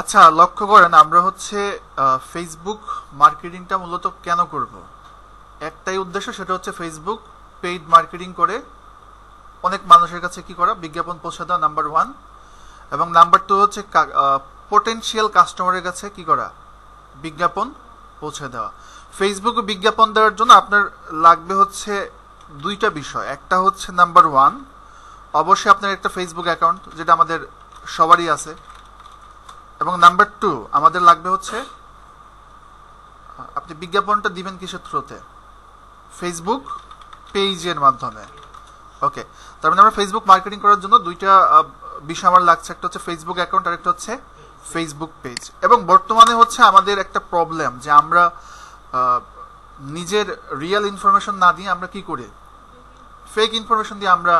আচ্ছা লক্ষ্য করেন, আমরা হচ্ছে ফেসবুক মার্কেটিংটা মূলত কেন করব? একটাই উদ্দেশ্য, সেটা হচ্ছে ফেসবুক পেইড মার্কেটিং করে অনেক মানুষের কাছে কি করা? বিজ্ঞাপন পৌঁছে দেওয়া নাম্বার ওয়ান এবং নাম্বার টু হচ্ছে পোটেনশিয়াল কাস্টমারের কাছে কি করা? বিজ্ঞাপন পৌঁছে দেওয়া। ফেসবুকে বিজ্ঞাপন দেওয়ার জন্য আপনার লাগবে হচ্ছে দুইটা বিষয়। একটা হচ্ছে নাম্বার ওয়ান অবশ্যই আপনার একটা ফেসবুক অ্যাকাউন্ট যেটা আমাদের সবারই আছে। এবং নাম্বার টু, আমাদের লাগবে হচ্ছে, আপনি বিজ্ঞাপনটা দিবেন কিসের থ্রুতে? ফেসবুক পেজের মাধ্যমে। ওকে তার মানে আমরা ফেসবুক মার্কেটিং করার জন্য দুইটা বিষয় আমার লাগছে, একটা হচ্ছে ফেসবুক অ্যাকাউন্ট আর একটা হচ্ছে ফেসবুক পেজ এবং বর্তমানে হচ্ছে আমাদের একটা প্রবলেম যে আমরা নিজের রিয়েল ইনফরমেশন না দিয়ে আমরা কি করি? ফেক ইনফরমেশন দিয়ে আমরা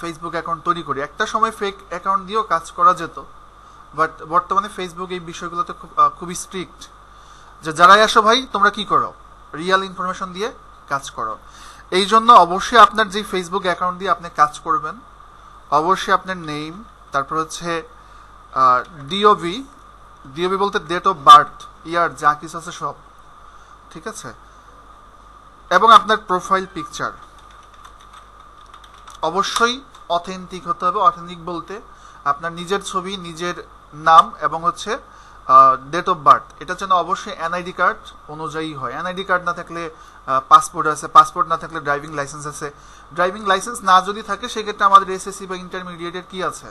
ফেসবুক অ্যাকাউন্ট তৈরি করি। একটা সময় ফেক অ্যাকাউন্ট দিয়েও কাজ করা যেত। বাট বর্তমানে ফেসবুক এই বিষয়গুলোতে খুব খুবই স্ট্রিক্ট যে যারাই আসো ভাই, তোমরা কি করো? রিয়েল ইনফরমেশন দিয়ে কাজ করো। এই জন্য অবশ্যই আপনার যে ফেসবুক অ্যাকাউন্ট দিয়ে আপনি কাজ করবেন, অবশ্যই আপনার নেম তারপর হচ্ছে ডিওভি ডিওভি বলতে ডেট অফ বার্থ ইয়ার যা কিছু আছে সব। ঠিক আছে? এবং আপনার প্রোফাইল পিকচার অবশ্যই অথেন্টিক হতে হবে। অথেন্টিক বলতে আপনার নিজের ছবি, নিজের নাম এবং হচ্ছে ডেট অফ বার্থ এটা যেন অবশ্যই এনআইডি কার্ড অনুযায়ী হয়। এনআইডি কার্ড না থাকলে পাসপোর্ট আছে। পাসপোর্ট না থাকলে ড্রাইভিং লাইসেন্স আছে। ড্রাইভিং লাইসেন্স না যদি থাকে, সেক্ষেত্রে আমাদের এসএসসি বা ইন্টারমিডিয়েটের কি আছে?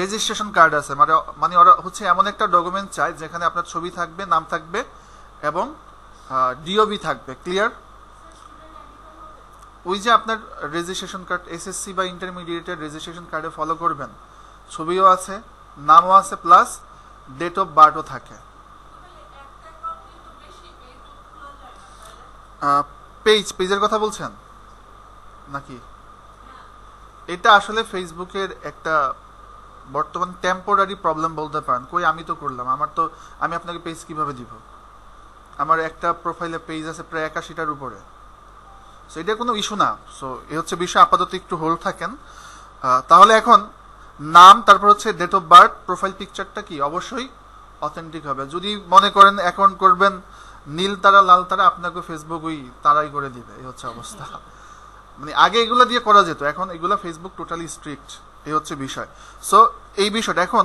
রেজিস্ট্রেশন কার্ড আছে। মানে মানে ওরা হচ্ছে এমন একটা ডকুমেন্ট চায়, যেখানে আপনার ছবি থাকবে, নাম থাকবে এবং ডিওবি থাকবে। ক্লিয়ার ওই যে আপনার রেজিস্ট্রেশন কার্ড এসএসসি বা ইন্টারমিডিয়েটের রেজিস্ট্রেশন কার্ডে ফলো করবেন। ছবিও আছে, নামও আছে প্লাস ডেট অফ বার্থও থাকে। পেজ পেজের কথা বলছেন? নাকি? এটা আসলে ফেসবুকের একটা বর্তমান টেম্পোরারি প্রবলেম বলতে পারেন। কই, আমি তো করলাম। আমার তো, আমি আপনাকে পেজ কীভাবে দিব? আমার একটা প্রোফাইলে পেজ আছে প্রায় একাশিটার উপরে। সো এটা কোনো ইস্যু না। সো এ হচ্ছে বিষয়, আপাতত একটু হোল্ড থাকেন। তাহলে এখন নাম, তারপর হচ্ছে ডেট অফ বার্থ প্রোফাইল পিকচারটা কি? অবশ্যই অথেন্টিক হবে। যদি মনে করেন অ্যাকাউন্ট করবেন নীল তারা, লাল তারা, আপনাকে ফেসবুক ওই তারাই করে দিবে। এই হচ্ছে অবস্থা। মানে আগে এগুলো দিয়ে করা যেত, এখন এগুলো ফেসবুক টোটালি স্ট্রিক্ট এই হচ্ছে বিষয়। সো এই বিষয়টা এখন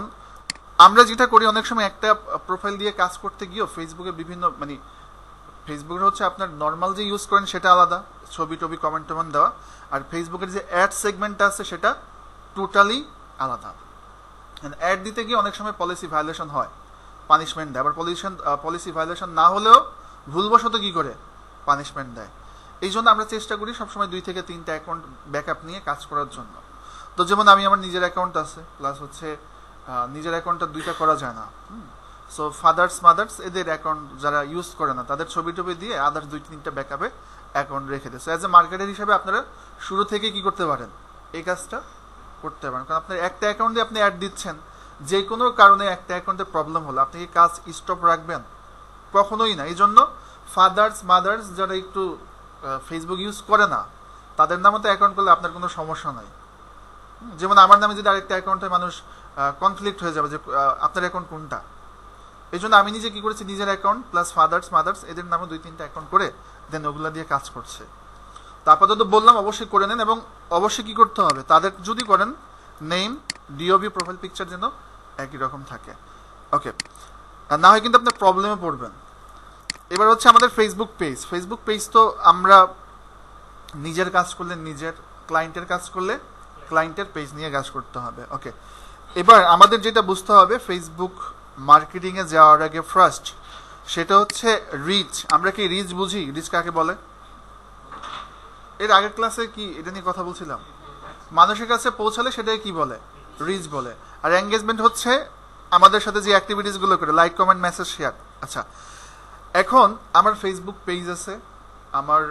আমরা যেটা করি, অনেক সময় একটা প্রোফাইল দিয়ে কাজ করতে গিয়েও ফেসবুকে বিভিন্ন মানে ফেসবুকের হচ্ছে আপনার নর্মাল যে ইউজ করেন সেটা আলাদা ছবি টবি কমেন্ট টমেন্ট দেওয়া। আর ফেসবুকের যে অ্যাড সেগমেন্টটা আছে সেটা টোটালি আলাদা। অ্যাড দিতে গিয়ে অনেক সময় পলিসি ভায়োলেশন হয়। পানিশমেন্ট দেয়। আবার পলিউশন পলিসি ভায়োলেশন না হলেও ভুলবশত কী করে? পানিশমেন্ট দেয়। এই জন্য আমরা চেষ্টা করি সবসময় দুই থেকে তিনটা অ্যাকাউন্ট ব্যাকআপ নিয়ে কাজ করার জন্য। তো যেমন আমি আমার নিজের অ্যাকাউন্ট আছে প্লাস হচ্ছে নিজের অ্যাকাউন্টটা দুইটা করা যায় না। সো ফাদার্স মাদার্স এদের অ্যাকাউন্ট যারা ইউজ করে না, তাদের ছবি টবি দিয়ে আদার্স দুই, তিনটা ব্যাকআপে অ্যাকাউন্ট রেখে দেয়। সো অ্যাজ এ মার্কেটার হিসাবে আপনারা শুরু থেকে কি করতে পারেন? এই কাজটা করতে পারেন কারণ আপনার একটা অ্যাকাউন্ট দিয়ে আপনি অ্যাড দিচ্ছেন, যে কোনো কারণে একটা অ্যাকাউন্টে প্রবলেম হলো। আপনি কি কাজ স্টপ রাখবেন? কখনোই না। এই জন্য ফাদার্স মাদার্স যারা একটু ফেসবুক ইউজ করে না, তাদের নামে তো অ্যাকাউন্ট করলে আপনার কোনো সমস্যা নাই। যেমন আমার নামে যদি আরেকটা অ্যাকাউন্টে মানুষ কনফ্লিক্ট হয়ে যাবে যে আপনার অ্যাকাউন্ট কোনটা? এই জন্য আমি নিজে কী করেছি? নিজের অ্যাকাউন্ট প্লাস ফাদার্স মাদার্স এদের নামে দুই তিনটা অ্যাকাউন্ট করে দেন ওগুলো দিয়ে কাজ করছে। আপাতত বললাম, অবশ্যই করে নেন এবং অবশ্যই কি করতে হবে? তাদের যদি করেন নেম ডিওবি প্রোফাইল পিকচার যেন একই রকম থাকে। ওকে না হয় কিন্তু আপনার প্রবলেমে পড়বেন। এবার হচ্ছে আমাদের ফেসবুক পেজ ফেসবুক পেজ তো আমরা নিজের কাজ করলে নিজের ক্লায়েন্টের কাজ করলে ক্লায়েন্টের পেজ নিয়ে কাজ করতে হবে। ওকে এবার আমাদের যেটা বুঝতে হবে ফেসবুক মার্কেটিংয়ে যাওয়ার আগে ফার্স্ট সেটা হচ্ছে রিচ আমরা কি রিচ বুঝি? রিচ কাকে বলে? এর আগের ক্লাসে কি এটা নিয়ে কথা বলছিলাম? মানুষের কাছে পৌঁছালে সেটাই কি বলে? রিচ বলে। আর এঙ্গেজমেন্ট হচ্ছে আমাদের সাথে যে অ্যাক্টিভিটিসগুলো করে লাইক কমেন্ট মেসেজ শেয়ার আচ্ছা এখন আমার ফেসবুক পেজ আছে, আমার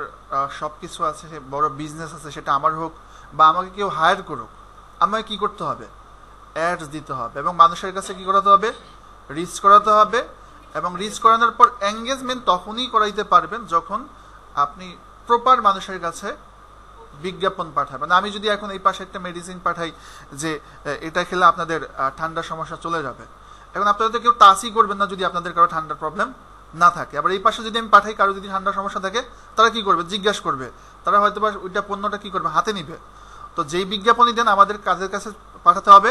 সব কিছু আছে বড় বিজনেস আছে, সেটা আমার হোক বা আমাকে কেউ হায়ার করুক আমাকে কি করতে হবে? অ্যাডস দিতে হবে এবং মানুষের কাছে কি করাতে হবে? রিচ করাতে হবে এবং রিচ করানোর পর এঙ্গেজমেন্ট তখনই করাইতে পারবেন যখন আপনি প্রপার মানুষের কাছে বিজ্ঞাপন পাঠায় মানে আমি যদি এখন এই পাশে একটা মেডিসিন পাঠাই যে এটা খেলে আপনাদের ঠান্ডার সমস্যা চলে যাবে। এখন আপনারা তো কেউ টাচই করবেন না যদি আপনাদের কারও ঠান্ডার প্রবলেম না থাকে। আবার এই পাশে যদি আমি পাঠাই কারও যদি ঠান্ডার সমস্যা থাকে, তারা কি করবে? জিজ্ঞাসা করবে। তারা হয়তো বা ওইটা পণ্যটা কি করবে? হাতে নিবে। তো যেই বিজ্ঞাপনই দেন, আমাদের কাজের কাছে পাঠাতে হবে।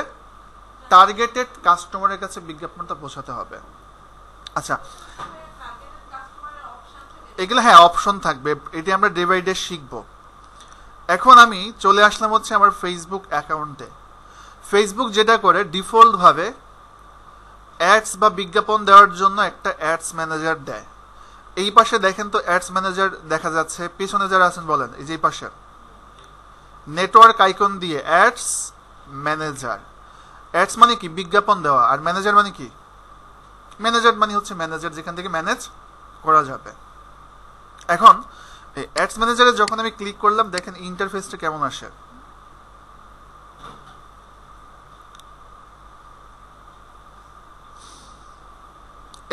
টার্গেটেড কাস্টমারের কাছে বিজ্ঞাপনটা পৌঁছাতে হবে। আচ্ছা এগুলো হ্যাঁ অপশন থাকবে। এটি আমরা ডে বাই ডে শিখব। এখন আমি চলে আসলাম হচ্ছে আমার ফেসবুক অ্যাকাউন্টে ফেসবুক যেটা করে ডিফল্টভাবে অ্যাডস বা বিজ্ঞাপন দেওয়ার জন্য একটা অ্যাডস ম্যানেজার দেয়। এই পাশে দেখেন তো অ্যাডস ম্যানেজার দেখা যাচ্ছে, পিছনে যারা আছেন বলেন, এই যে পাশে। নেটওয়ার্ক আইকন দিয়ে অ্যাডস ম্যানেজার অ্যাডস মানে কি? বিজ্ঞাপন দেওয়া। আর ম্যানেজার মানে কি? ম্যানেজার মানে হচ্ছে ম্যানেজার যেখান থেকে ম্যানেজ করা যাবে। এখন, এই অ্যাডস ম্যানেজারে যখন আমি ক্লিক করলাম, দেখেন ইন্টারফেসটা কেমন আসে।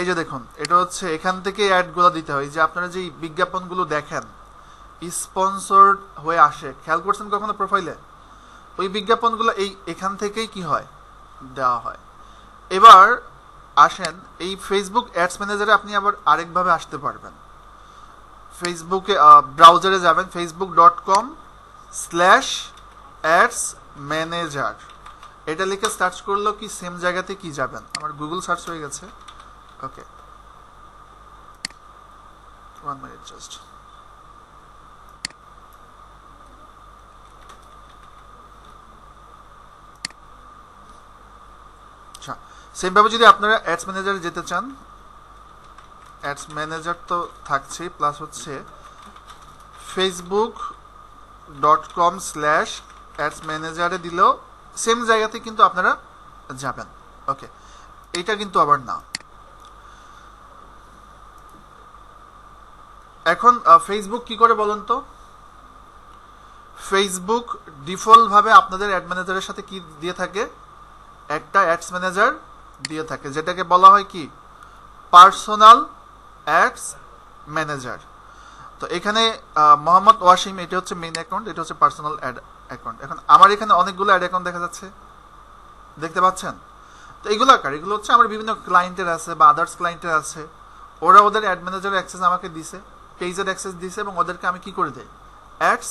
এই যে দেখুন, এটা হচ্ছে এখান থেকে অ্যাডগুলো দিতে হয়। যে আপনারা যে বিজ্ঞাপনগুলো দেখেন স্পন্সর্ড হয়ে আসে। খেয়াল করছেন কখনো প্রোফাইলে ওই বিজ্ঞাপনগুলো এই এখান থেকেই কি হয়? দেওয়া হয়। এবার আসেন, এই ফেসবুক অ্যাডস ম্যানেজারে আপনি আবার আরেকভাবে আসতে পারবেন। ফেসবুকে ব্রাউজারে যাবেন Facebook dot com slash ads manager এটা লিখে সার্চ করল কি সেম জায়গাতে কি যাবেন? আমার গুগল সার্চ হয়ে গেছে। ওকে ওয়ান মিনিট জাস্ট আচ্ছা সেমভাবে যদি আপনারা অ্যাডস ম্যানেজারে যেতে চান অ্যাডস ম্যানেজার তো থাকছেই প্লাস হচ্ছে Facebook dot com slash ads ম্যানেজারে দিলেও সেম জায়গাতে কিন্তু আপনারা যাবেন। ওকে এইটা কিন্তু আবার না। এখন ফেসবুক কি করে বলুন তো? ফেসবুক ডিফল্টভাবে আপনাদের অ্যাড ম্যানেজারের সাথে কি দিয়ে থাকে? একটা অ্যাডস ম্যানেজার দিয়ে থাকে, যেটাকে বলা হয় কি? পার্সোনাল অ্যাডস ম্যানেজার তো এখানে মোহাম্মদ ওয়াসিম, এটা হচ্ছে মেইন অ্যাকাউন্ট এটা হচ্ছে পার্সোনাল অ্যাড অ্যাকাউন্ট এখন আমার এখানে অনেকগুলো অ্যাড অ্যাকাউন্ট দেখা যাচ্ছে। দেখতে পাচ্ছেন? তো এগুলো কার? এগুলো হচ্ছে আমার বিভিন্ন ক্লায়েন্টের আছে বা আদার্স ক্লায়েন্টের আছে। ওরা ওদের অ্যাড ম্যানেজারের অ্যাক্সেস আমাকে দিছে পেজের অ্যাক্সেস দিছে এবং ওদেরকে আমি কি করে দেই? অ্যাডস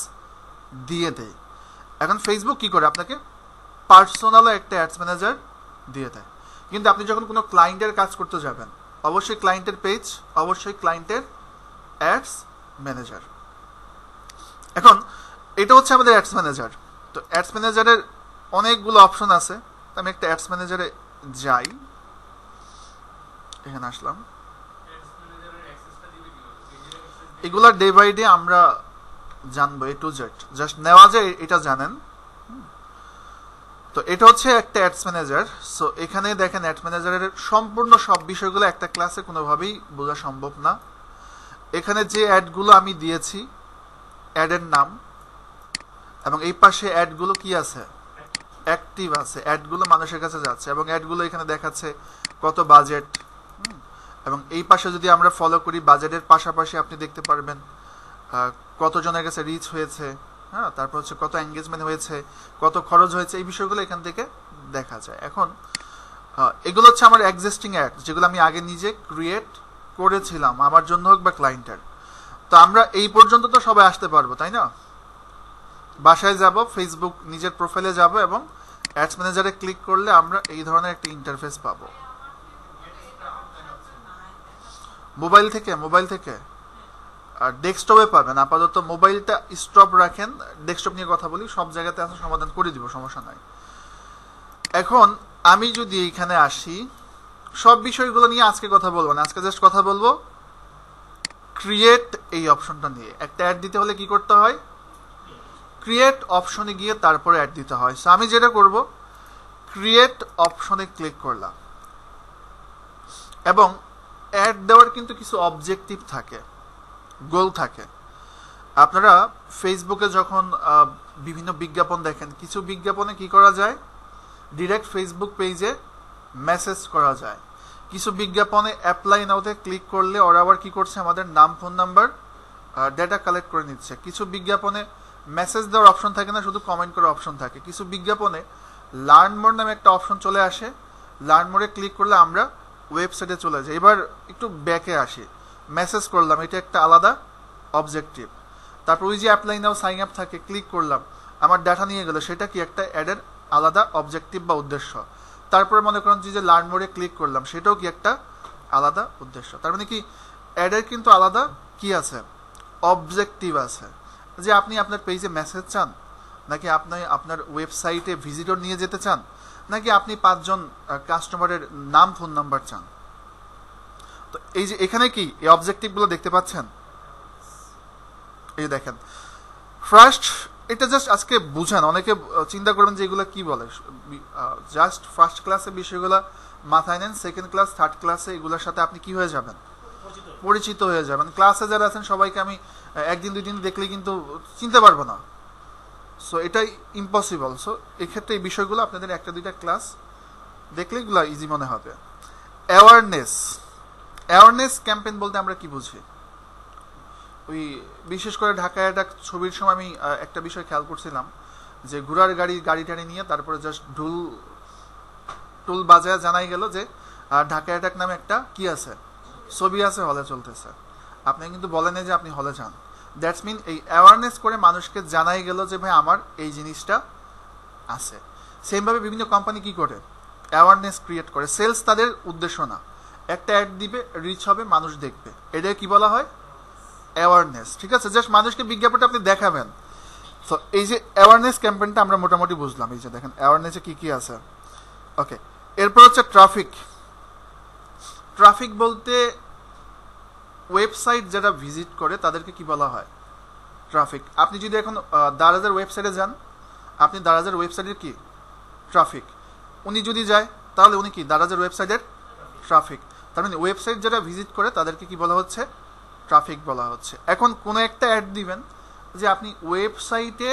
দিয়ে দেয় এখন ফেসবুক কি করে? আপনাকে পার্সোনালও একটা অ্যাডস ম্যানেজার দিয়ে দেয়। কিন্তু আপনি যখন কোনো ক্লায়েন্টের কাজ করতে যাবেন অবশ্যই ক্লায়েন্টের পেজ অবশ্যই ক্লায়েন্টের অ্যাডস ম্যানেজার এখন, এটা হচ্ছে আমাদের অ্যাডস ম্যানেজার তো অ্যাডস ম্যানেজারের অনেকগুলো অপশন আছে। আমি একটা অ্যাডস ম্যানেজারে যাই। এখানে আসলাম। এগুলা ডে বাই ডে আমরা জানব এ টু জেড জাস্ট নেওয়া যায়, এটা জানেন। তো এটা হচ্ছে একটা অ্যাডস ম্যানেজার। সো এখানে দেখেন অ্যাডস ম্যানেজারের সম্পূর্ণ সব বিষয়গুলো একটা ক্লাসে কোনোভাবেই বোঝা সম্ভব না। এখানে যে অ্যাডগুলো আমি দিয়েছি, অ্যাডের নাম এবং এই পাশে অ্যাডগুলো কি আছে? অ্যাক্টিভ আছে। অ্যাডগুলো মানুষের কাছে যাচ্ছে এবং অ্যাডগুলো এখানে দেখাচ্ছে কত বাজেট। এবং এই পাশে যদি আমরা ফলো করি, বাজেটের পাশাপাশি আপনি দেখতে পারবেন কতজনের কাছে রিচ হয়েছে। হ্যাঁ তারপর হচ্ছে কত এঙ্গেজমেন্ট হয়েছে, কত খরচ হয়েছে, এই বিষয়গুলো এখান থেকে দেখা যায়। এখন এগুলো হচ্ছে আমার এক্সিস্টিং অ্যাড যেগুলো আমি আগে নিজে ক্রিয়েট করেছিলাম, আমার জন্য হোক বা ক্লায়েন্টের তো আমরা এই পর্যন্ত তো সবাই আসতে পারব, তাই না? বাসায় যাব ফেসবুক নিজের প্রোফাইলে যাব এবং অ্যাডস ম্যানেজারে ক্লিক করলে আমরা এই ধরনের একটা ইন্টারফেস পাবো। মোবাইল থেকে মোবাইল থেকে। ডেস্কটপে পাবেন। আপাতত মোবাইলটা স্টপ রাখেন। ডেস্কটপ নিয়ে কথা বলি, সব জায়গাতে আছে, সমাধান করে দিব, সমস্যা নাই। এখন আমি যদি এইখানে আসি, সব বিষয়গুলো নিয়ে আজকে কথা বলব না। আজকে জাস্ট কথা বলব। ক্রিয়েট এই অপশনটা নিয়ে। একটা অ্যাড দিতে হলে কি করতে হয়? ক্রিয়েট অপশনে গিয়ে তারপরে অ্যাড দিতে হয়। সো আমি যেটা করব ক্রিয়েট অপশনে ক্লিক করলাম। এবং অ্যাড দেওয়ার কিন্তু কিছু অবজেক্টিভ থাকে। গোল থাকে। আপনারা ফেসবুকে যখন বিভিন্ন বিজ্ঞাপন দেখেন, কিছু বিজ্ঞাপনে কি করা যায়? ডিরেক্ট ফেসবুক পেজে মেসেজ করা যায়। কিছু বিজ্ঞাপনে অ্যাপ্লাই নাওতে ক্লিক করলে ওরা আবার কি করছে? আমাদের নাম ফোন নাম্বার ডেটা কালেক্ট করে নিচ্ছে। কিছু বিজ্ঞাপনে মেসেজ দেওয়ার অপশন থাকে না, শুধু কমেন্ট করার অপশন থাকে। কিছু বিজ্ঞাপনে লার্ন মোর নামে একটা অপশন চলে আসে। লার্ন মোরে ক্লিক করলে আমরা ওয়েবসাইটে চলে যাই। এবার একটু ব্যাকে আসি। মেসেজ করলাম, এটা একটা আলাদা অবজেক্টিভ তারপর ওই যে অ্যাপ্লাই নাও সাইন আপ থাকে ক্লিক করলাম, আমার ডাটা নিয়ে গেল, সেটা কি একটা অ্যাডের আলাদা অবজেক্টিভ বা উদ্দেশ্য? তারপরে মনে করেন যে লার্ন মোডে ক্লিক করলাম, সেটাও কি একটা আলাদা উদ্দেশ্য? তার মানে কি অ্যাডের কিন্তু আলাদা কি আছে? অবজেক্টিভ আছে। যে আপনি আপনার পেজে মেসেজ চান, নাকি আপনি আপনার ওয়েবসাইটে ভিজিটর নিয়ে যেতে চান, নাকি আপনি পাঁচজন কাস্টমারের নাম ফোন নাম্বার চান? তো এই যে এখানে কি এই অবজেক্টিভগুলো দেখতে পাচ্ছেন? এই দেখেন। ফার্স্ট এটা জাস্ট আজকে বুঝান। অনেকে চিন্তা করবেন যে এগুলো কি বলে? জাস্ট ফার্স্ট ক্লাসে বিষয়গুলো মাথায় নেন সেকেন্ড ক্লাস থার্ড ক্লাসে এগুলোর সাথে আপনি কি হয়ে যাবেন? পরিচিত। হয়ে যাবেন। ক্লাসে যারা আছেন সবাইকে আমি একদিন দুই দিন দেখলে কিন্তু চিনতে পারব না। সো এটাই ইম্পসিবল সো এক্ষেত্রে এই বিষয়গুলো আপনাদের একটা দুইটা ক্লাস দেখলে এগুলো ইজি মনে হবে। অ্যাওয়ারনেস অ্যাওয়ারনেস ক্যাম্পেইন বলতে আমরা কি বুঝি? ওই বিশেষ করে ঢাকায় একটা ছবির সময় আমি একটা বিষয় খেয়াল করছিলাম যে ঘোড়ার গাড়ি গাড়ি টাড়ি নিয়ে তারপরে জাস্ট ঢুল টুল বাজায় জানাই গেল যে ঢাকা অ্যাটাক নামে একটা কি আছে? ছবি আছে, হলে চলতেছে। আপনি কিন্তু বলেন যে আপনি হলে যান। দ্যাটস মিন এই অ্যাওয়ারনেস করে মানুষকে জানাই গেল যে ভাই আমার এই জিনিসটা আছে। সেমভাবে বিভিন্ন কোম্পানি কি করে? অ্যাওয়ারনেস ক্রিয়েট করে। সেলস তাদের উদ্দেশ্য না। একটা অ্যাড দিবে রিচ হবে, মানুষ দেখবে। এটা কি বলা হয়? অ্যাওয়ারনেস ঠিক আছে? জাস্ট মানুষকে বিজ্ঞাপনটা আপনি দেখাবেন। সো এই যে অ্যাওয়ারনেস ক্যাম্পেইনটা আমরা মোটামুটি বুঝলাম। এই যে দেখেন অ্যাওয়ারনেসে কি কি আছে? ওকে এরপর হচ্ছে ট্রাফিক ট্রাফিক বলতে ওয়েবসাইট যারা ভিজিট করে, তাদেরকে কি বলা হয়? ট্রাফিক আপনি যদি এখন দারাজের ওয়েবসাইটে যান, আপনি দারাজের ওয়েবসাইটের কি? ট্রাফিক উনি যদি যায়, তাহলে উনি কি? দারাজের ওয়েবসাইটের ট্রাফিক তার মানে ওয়েবসাইট যারা ভিজিট করে তাদেরকে কি বলা হচ্ছে? ট্রাফিক বলা হচ্ছে। এখন কোনো একটা অ্যাড দিবেন যে আপনি ওয়েবসাইটে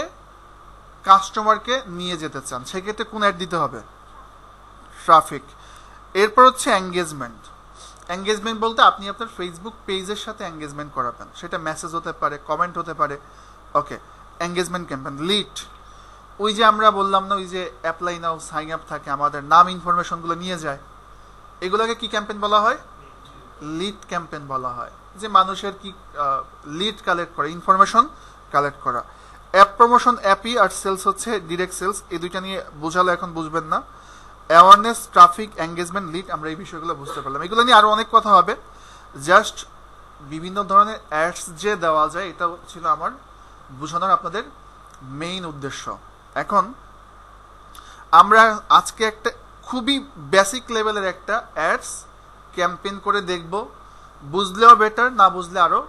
কাস্টমারকে নিয়ে যেতে চান, সেক্ষেত্রে কোন অ্যাড দিতে হবে? ট্রাফিক। এরপর হচ্ছে এঙ্গেজমেন্ট এঙ্গেজমেন্ট বলতে আপনি আপনার ফেসবুক পেজের সাথে এঙ্গেজমেন্ট করাবেন। সেটা মেসেজ হতে পারে কমেন্ট হতে পারে। ওকে এঙ্গেজমেন্ট ক্যাম্পেন লিড ওই যে আমরা বললাম না, ওই যে অ্যাপ্লাই নাও সাইন আপ থাকে, আমাদের নাম ইনফরমেশনগুলো নিয়ে যায়। এগুলোকে কি ক্যাম্পেন বলা হয়? লিড ক্যাম্পেন বলা হয়। যে মানুষের কি লিড কালেক্ট করা ইনফরমেশন কালেক্ট করা। অ্যাপ প্রমোশন অ্যাপই আর সেলস হচ্ছে ডিরেক্ট সেলস এই দুইটা নিয়ে বোঝালো এখন বুঝবেন না। অ্যাওয়ারনেস ট্রাফিক এঙ্গেজমেন্ট লিড আমরা এই বিষয়গুলো বুঝতে পারলাম। এগুলো নিয়ে আরও অনেক কথা হবে। জাস্ট বিভিন্ন ধরনের অ্যাডস যে দেওয়া যায় এটা ছিল আমার বোঝানোর আপনাদের মেইন উদ্দেশ্য। এখন আমরা আজকে একটা খুবই বেসিক লেভেলের একটা অ্যাডস ক্যাম্পেইন করে দেখব। বুঝলেও বেটার না বুঝলে আরও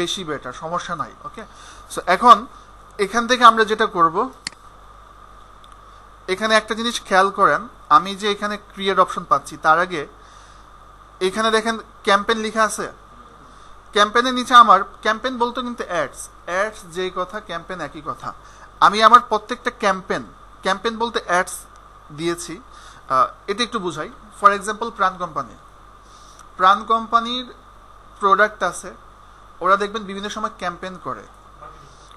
বেশি বেটার সমস্যা নাই ওকে সো এখন এখান থেকে আমরা যেটা করব, এখানে একটা জিনিস খেয়াল করেন, আমি যে এখানে ক্রিয়েট অপশন পাচ্ছি, তার আগে এখানে দেখেন ক্যাম্পেন লেখা আছে। ক্যাম্পেনের নিচে আমার ক্যাম্পেন বলতে কিন্তু অ্যাডস অ্যাডস যেই কথা ক্যাম্পেন একই কথা। আমি আমার প্রত্যেকটা ক্যাম্পেন ক্যাম্পেন বলতে অ্যাডস দিয়েছি। এটা একটু বুঝাই। For example Pran company. Pran কোম্পানির প্রোডাক্ট আছে, ওরা দেখবেন বিভিন্ন সময় ক্যাম্পেন করে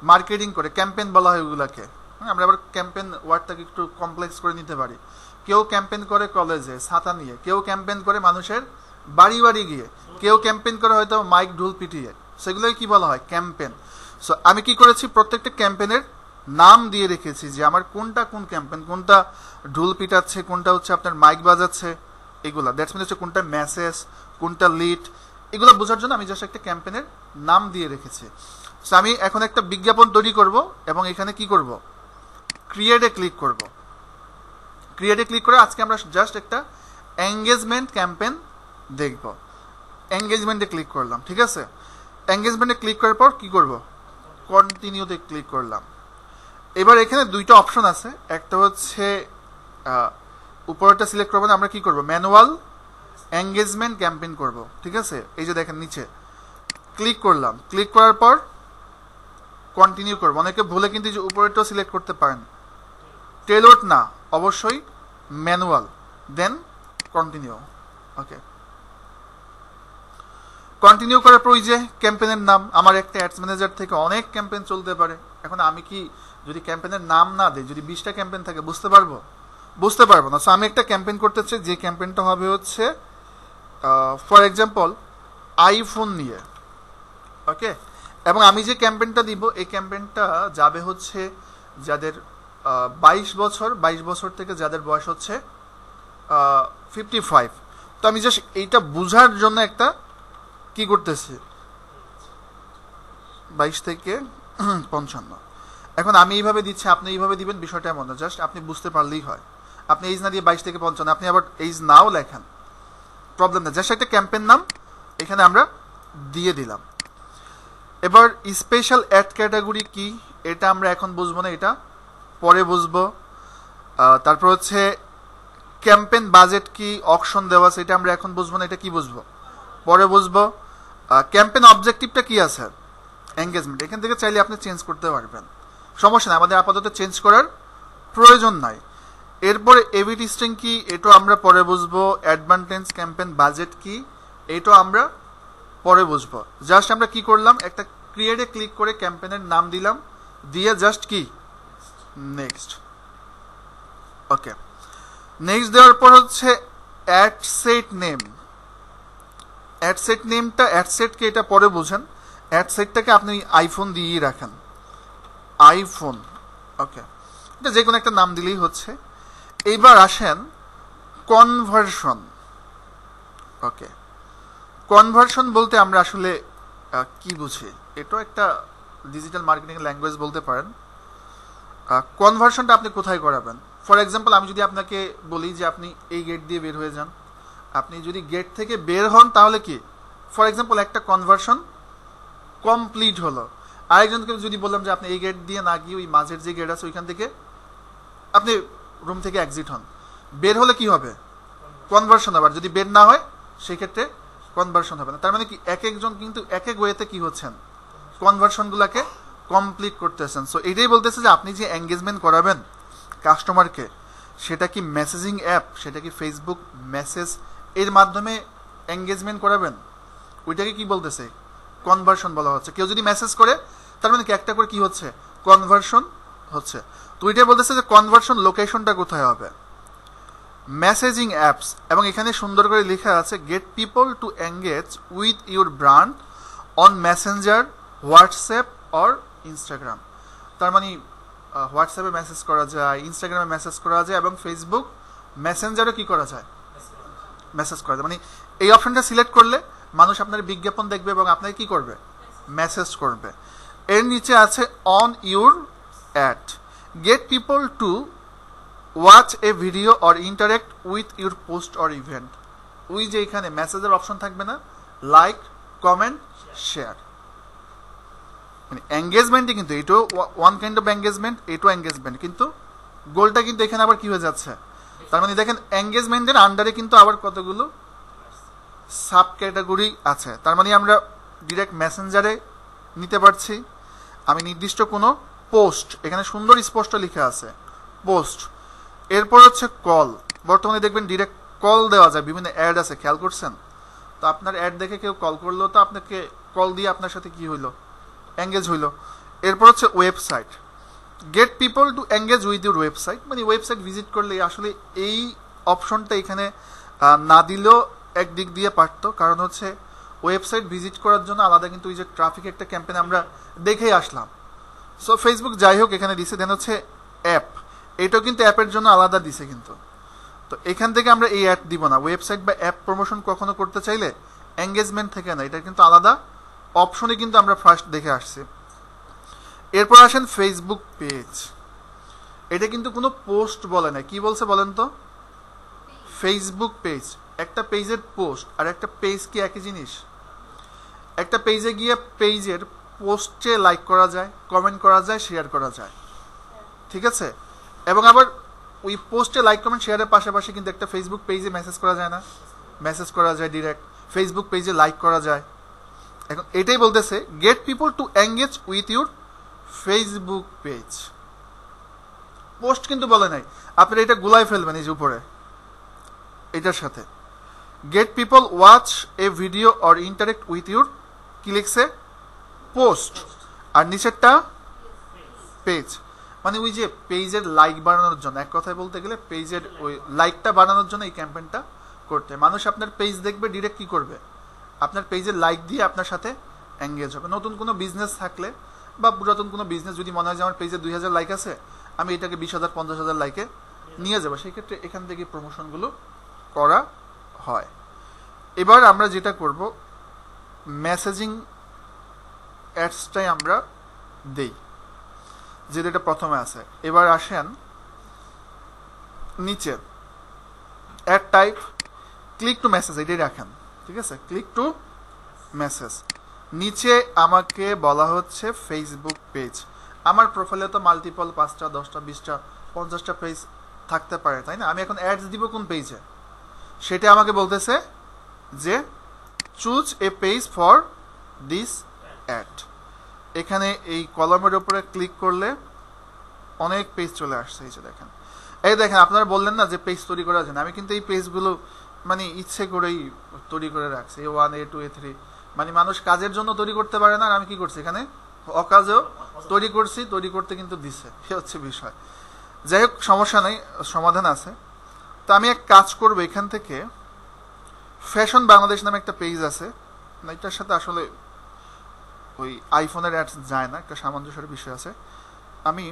মার্কেটিং করে ক্যাম্পেন বলা হয় ওগুলাকে। হ্যাঁ আমরা আবার ক্যাম্পেন ওয়ার্ডটাকে একটু কমপ্লেক্স করে নিতে পারি। কেউ ক্যাম্পেন করে কলেজে ছাতা নিয়ে, কেউ ক্যাম্পেন করে মানুষের বাড়ি বাড়ি গিয়ে, কেউ ক্যাম্পেন করে হয়তো মাইক ঢুল পিটিয়ে। সেগুলোই কি বলা হয়? ক্যাম্পেন সো আমি কি করেছি? প্রত্যেকটা ক্যাম্পেনের নাম দিয়ে রেখেছি যে আমার কোনটা কোন ক্যাম্পেন কোনটা ঢুল পিটাচ্ছে, কোনটা হচ্ছে আপনার মাইক বাজাচ্ছে, এগুলা। দ্যাটস মিন হচ্ছে কোনটা মেসেজ কোনটা লিড এগুলো বোঝার জন্য আমি জাস্ট একটা ক্যাম্পেনের নাম দিয়ে রেখেছি। সো আমি এখন একটা বিজ্ঞাপন তৈরি করব এবং এখানে কি করব? ক্রিয়েটে ক্লিক করব। ক্রিয়েটে ক্লিক করে আজকে আমরা জাস্ট একটা এঙ্গেজমেন্ট ক্যাম্পেন দেখব। এঙ্গেজমেন্টে ক্লিক করলাম, ঠিক আছে? এঙ্গেজমেন্টে ক্লিক করার পর কি করব? কন্টিনিউতে ক্লিক করলাম। এবার এখানে দুইটা অপশন আছে। একটা হচ্ছে উপরেরটা সিলেক্ট করব আমরা কি করব? ম্যানুয়াল এঙ্গেজমেন্ট ক্যাম্পেইন করব, ঠিক আছে? এই যে দেখেন নিচে। ক্লিক করলাম। ক্লিক করার পর কন্টিনিউ করব। অনেকে ভুলে কিন্তু যে উপরেরটাও সিলেক্ট করতে পারেন। টেলোড না, অবশ্যই manual then continue okay continue করার পর ওই যে ক্যাম্পেনের নাম, আমার একটা অ্যাডস ম্যানেজার থেকে অনেক ক্যাম্পেন চলতে পারে। এখন আমি কি যদি ক্যাম্পেনের নাম না দিই, যদি বিশটা ক্যাম্পেন থাকে, বুঝতে পারব? বুঝতে পারব না। সো আমি একটা ক্যাম্পেন করতে চাই, যে ক্যাম্পেনটা হবে হচ্ছে ফর এক্সাম্পল আইফোন নিয়ে। ওকে এবং আমি যে ক্যাম্পেনটা দিব, এই ক্যাম্পেনটা যাবে হচ্ছে যাদের বাইশ বছর বাইশ বছর থেকে যাদের বয়স হচ্ছে ফিফটি ফাইভ তো আমি জাস্ট এইটা বোঝার জন্য একটা কি করতেছি? বাইশ থেকে পঞ্চান্ন। এখন আমি এইভাবে দিচ্ছি, আপনি এইভাবে দিবেন, বিষয়টা এমন না। জাস্ট আপনি বুঝতে পারলেই হয়। আপনি এইজ না দিয়ে বাইশ থেকে পঞ্চান্ন, আপনি আবার এইজ নাও লেখেন। প্রবলেম নেই। জাস্ট একটা ক্যাম্পেন নাম, এখানে আমরা দিয়ে দিলাম। এবার স্পেশাল অ্যাড ক্যাটাগরি কি? এটা আমরা এখন বুঝব না, এটা পরে বুঝব। তারপর হচ্ছে ক্যাম্পেন বাজেট কি অপশন দেওয়া সেটা আমরা এখন বুঝব না, এটা কি বুঝব? পরে বুঝব। ক্যাম্পেন অবজেক্টিভটা কি আছে? এঙ্গেজমেন্ট এখান থেকে চাইলে আপনি চেঞ্জ করতে পারবেন। সমস্যা নাই, আমাদের আপাতত চেঞ্জ করার প্রয়োজন নাই। এরপরে এভিট স্ট্রিং কি, এটাও আমরা পরে বুঝব। অ্যাডভান্টেজ ক্যাম্পেন বাজেট কি, এটাও আমরা পরে বুঝব। জাস্ট আমরা কি করলাম, একটা ক্রিয়েটে ক্লিক করে ক্যাম্পেনের নাম দিলাম, দিয়ে জাস্ট কি? নেক্সট ওকে নেক্সট দেওয়ার পর হচ্ছে ad set name ad set নেমটা অ্যাড সেটকে এটা পরে বোঝেন। অ্যাড সেটটাকে আপনি আইফোন দিয়েই রাখেন। আইফোন ওকে এটা যে কোনো একটা নাম দিলেই হচ্ছে। এইবার আসেন কনভার্সন ওকে কনভার্সন বলতে আমরা আসলে কি বুঝি? এটাও একটা ডিজিটাল মার্কেটিং ল্যাঙ্গুয়েজ বলতে পারেন। কনভার্সনটা আপনি কোথায় করাবেন? ফর এক্সাম্পল আমি যদি আপনাকে বলি যে আপনি এই গেট দিয়ে বের হয়ে যান। আপনি যদি গেট থেকে বের হন তাহলে কি? ফর এক্সাম্পল একটা কনভার্সন কমপ্লিট হলো। আরেকজনকে যদি বললাম যে আপনি এই গেট দিয়ে না গিয়ে ওই মাঝের যে গেট আছে ওইখান থেকে আপনি রুম থেকে এক্সিট হন। বের হলে কি হবে? কনভার্সন আবার যদি বের না হয়, সেক্ষেত্রে কনভার্সন হবে না। তার মানে কি, এক একজন কিন্তু এক এক ওয়েতে কি হচ্ছেন? কনভার্সনগুলোকে কমপ্লিট করতেছেন। সো এটাই বলতেছে যে আপনি যে এঙ্গেজমেন্ট করাবেন কাস্টমারকে সেটা কি মেসেজিং অ্যাপ সেটা কি ফেসবুক মেসেজ এর মাধ্যমে এঙ্গেজমেন্ট করাবেন? ওইটাকে কি বলতেছে? কনভার্সন বলা হচ্ছে। কেউ যদি মেসেজ করে, তার মানে কি? একটা করে কি হচ্ছে? কনভার্সন হচ্ছে। তো ওইটাই বলতেছে যে কনভার্সন লোকেশনটা কোথায় হবে? মেসেজিং অ্যাপস এবং এখানে সুন্দর করে লেখা আছে get people to engage with your brand on messenger WhatsApp or Instagram তার মানে হোয়াটসঅ্যাপে মেসেজ করা যায় ইনস্টাগ্রামে মেসেজ করা যায় এবং ফেসবুক মেসেঞ্জারও কি করা যায়? মেসেজ করা যায়। মানে এই অপশনটা সিলেক্ট করলে মানুষ আপনার বিজ্ঞাপন দেখবে এবং আপনাকে কি করবে? মেসেজ করবে। এর নিচে আছে on your ad get people to watch a video or interact with your post or event ওই যে এখানে মেসেজের অপশন থাকবে না। লাইক কমেন্ট শেয়ার মানে এঙ্গেজমেন্টই কিন্তু, এটাও ওয়ান কাইন্ড অফ এঙ্গেজমেন্ট এটাও এঙ্গেজমেন্ট কিন্তু গোলটা কিন্তু এখানে আবার কি হয়ে যাচ্ছে? তার মানে দেখেন এঙ্গেজমেন্টের আন্ডারে কিন্তু আবার কতগুলো সাব ক্যাটাগরি আছে। তার মানে আমরা ডিরেক্ট মেসেঞ্জারে নিতে পারছি। আমি নির্দিষ্ট কোনো পোস্ট এখানে সুন্দর স্পষ্ট লেখা আছে পোস্ট এরপর হচ্ছে কল বর্তমানে দেখবেন ডিরেক্ট কল দেওয়া যায়, বিভিন্ন অ্যাড আছে, খেয়াল করছেন? তো আপনার অ্যাড দেখে কেউ কল করল, তো আপনাকে কল দিয়ে আপনার সাথে কি হইল? এঙ্গেজ হইল। এরপর হচ্ছে website get people to engage with your website মানে ওয়েবসাইট ভিজিট করলে আসলে এই অপশনটা এখানে না দিলেও একদিক দিয়ে পারতো। কারণ হচ্ছে ওয়েবসাইট ভিজিট করার জন্য আলাদা কিন্তু ওই যে ট্রাফিক একটা ক্যাম্পেন আমরা দেখেই আসলাম। সো ফেসবুক যাই হোক, এখানে দিছে দেন হচ্ছে অ্যাপ এটাও কিন্তু অ্যাপের জন্য আলাদা দিছে কিন্তু। তো এখান থেকে আমরা এই অ্যাড দিব না। ওয়েবসাইট বা অ্যাপ প্রমোশন কখনো করতে চাইলে এঙ্গেজমেন্ট থেকে না। এটা কিন্তু আলাদা অপশনে কিন্তু আমরা ফার্স্ট দেখে আসছি। এরপর আসেন ফেসবুক পেজ এটা কিন্তু কোনো পোস্ট বলে না কি বলছে বলেন তো? ফেসবুক পেজ একটা পেজের পোস্ট আর একটা পেজ কি একই জিনিস? একটা পেজে গিয়ে পেজের পোস্টে লাইক করা যায় কমেন্ট করা যায় শেয়ার করা যায়। ঠিক আছে? এবং আবার ওই পোস্টে লাইক কমেন্ট শেয়ারের পাশাপাশি কিন্তু একটা ফেসবুক পেজে মেসেজ করা যায় না। মেসেজ করা যায় ডিরেক্ট ফেসবুক পেজে লাইক করা যায়। এখন এটাই বলতেছে get people to engage with your Facebook page post কিন্তু বলে নাই। আপনারা এটা গুলাই ফেলবেন এই যে উপরে। এটার সাথে। Get people watch a video or interact with your কি লিখছে পোস্ট আর নিচেরটা পেজ মানে ওই যে পেজের লাইক বাড়ানোর জন্য, এক কথায় বলতে গেলে পেজের ওই লাইকটা বাড়ানোর জন্য এই ক্যাম্পেইনটা করতে মানুষ আপনার পেজ দেখবে ডিরেক্ট কি করবে? আপনার পেজের লাইক দিয়ে আপনার সাথে এঙ্গেজ হবে। নতুন কোনো বিজনেস থাকলে বা পুরাতন কোনো বিজনেস যদি মনে হয় যে আমার পেজে দুই হাজার লাইক আছে, আমি এটাকে বিশ হাজার, পঞ্চাশ হাজার লাইকে নিয়ে যাব। সেই ক্ষেত্রে এখান থেকে প্রমোশনগুলো করা হয়। এবার আমরা যেটা করব মেসেজিং অ্যাডসটাই আমরা দেই, যেটা প্রথমে আছে। এবার আসেন নিচে। Ad type click to message এটাই রাখেন, ঠিক আছে? ক্লিক টু মেসেজ নিচে আমাকে বলা হচ্ছে ফেসবুক পেজ আমার প্রোফাইলে তো মাল্টিপল পাঁচটা, দশটা, বিশটা, পঞ্চাশটা পেজ থাকতে পারে, তাই না? আমি এখন অ্যাডস দিব কোন পেজে সেটা আমাকে বলতেছে যে choose a page for this ad এখানে এই কলমের উপরে ক্লিক করলে অনেক পেজ চলে আসছে, এই যে দেখেন। এই দেখেন, আপনারা বললেন না যে পেজ তৈরি করার জন্য আমি কিন্তু এই পেজগুলো মানে ইচ্ছে করেই তৈরি করে রাখছি। A one A two A three মানে মানুষ কাজের জন্য তৈরি করতে পারে না, আর আমি কি করছি এখানে? অকাজেও তৈরি করছি, তৈরি করতে কিন্তু দিছে। সে হচ্ছে বিষয়। যাই হোক, সমস্যা নেই, সমাধান আছে। তো আমি এক কাজ করব এখান থেকে। ফ্যাশন বাংলাদেশ নামে একটা পেজ আছে। এটার সাথে আসলে ওই আইফোনের অ্যাডস যায় না, একটা সামঞ্জস্যের বিষয় আছে। আমি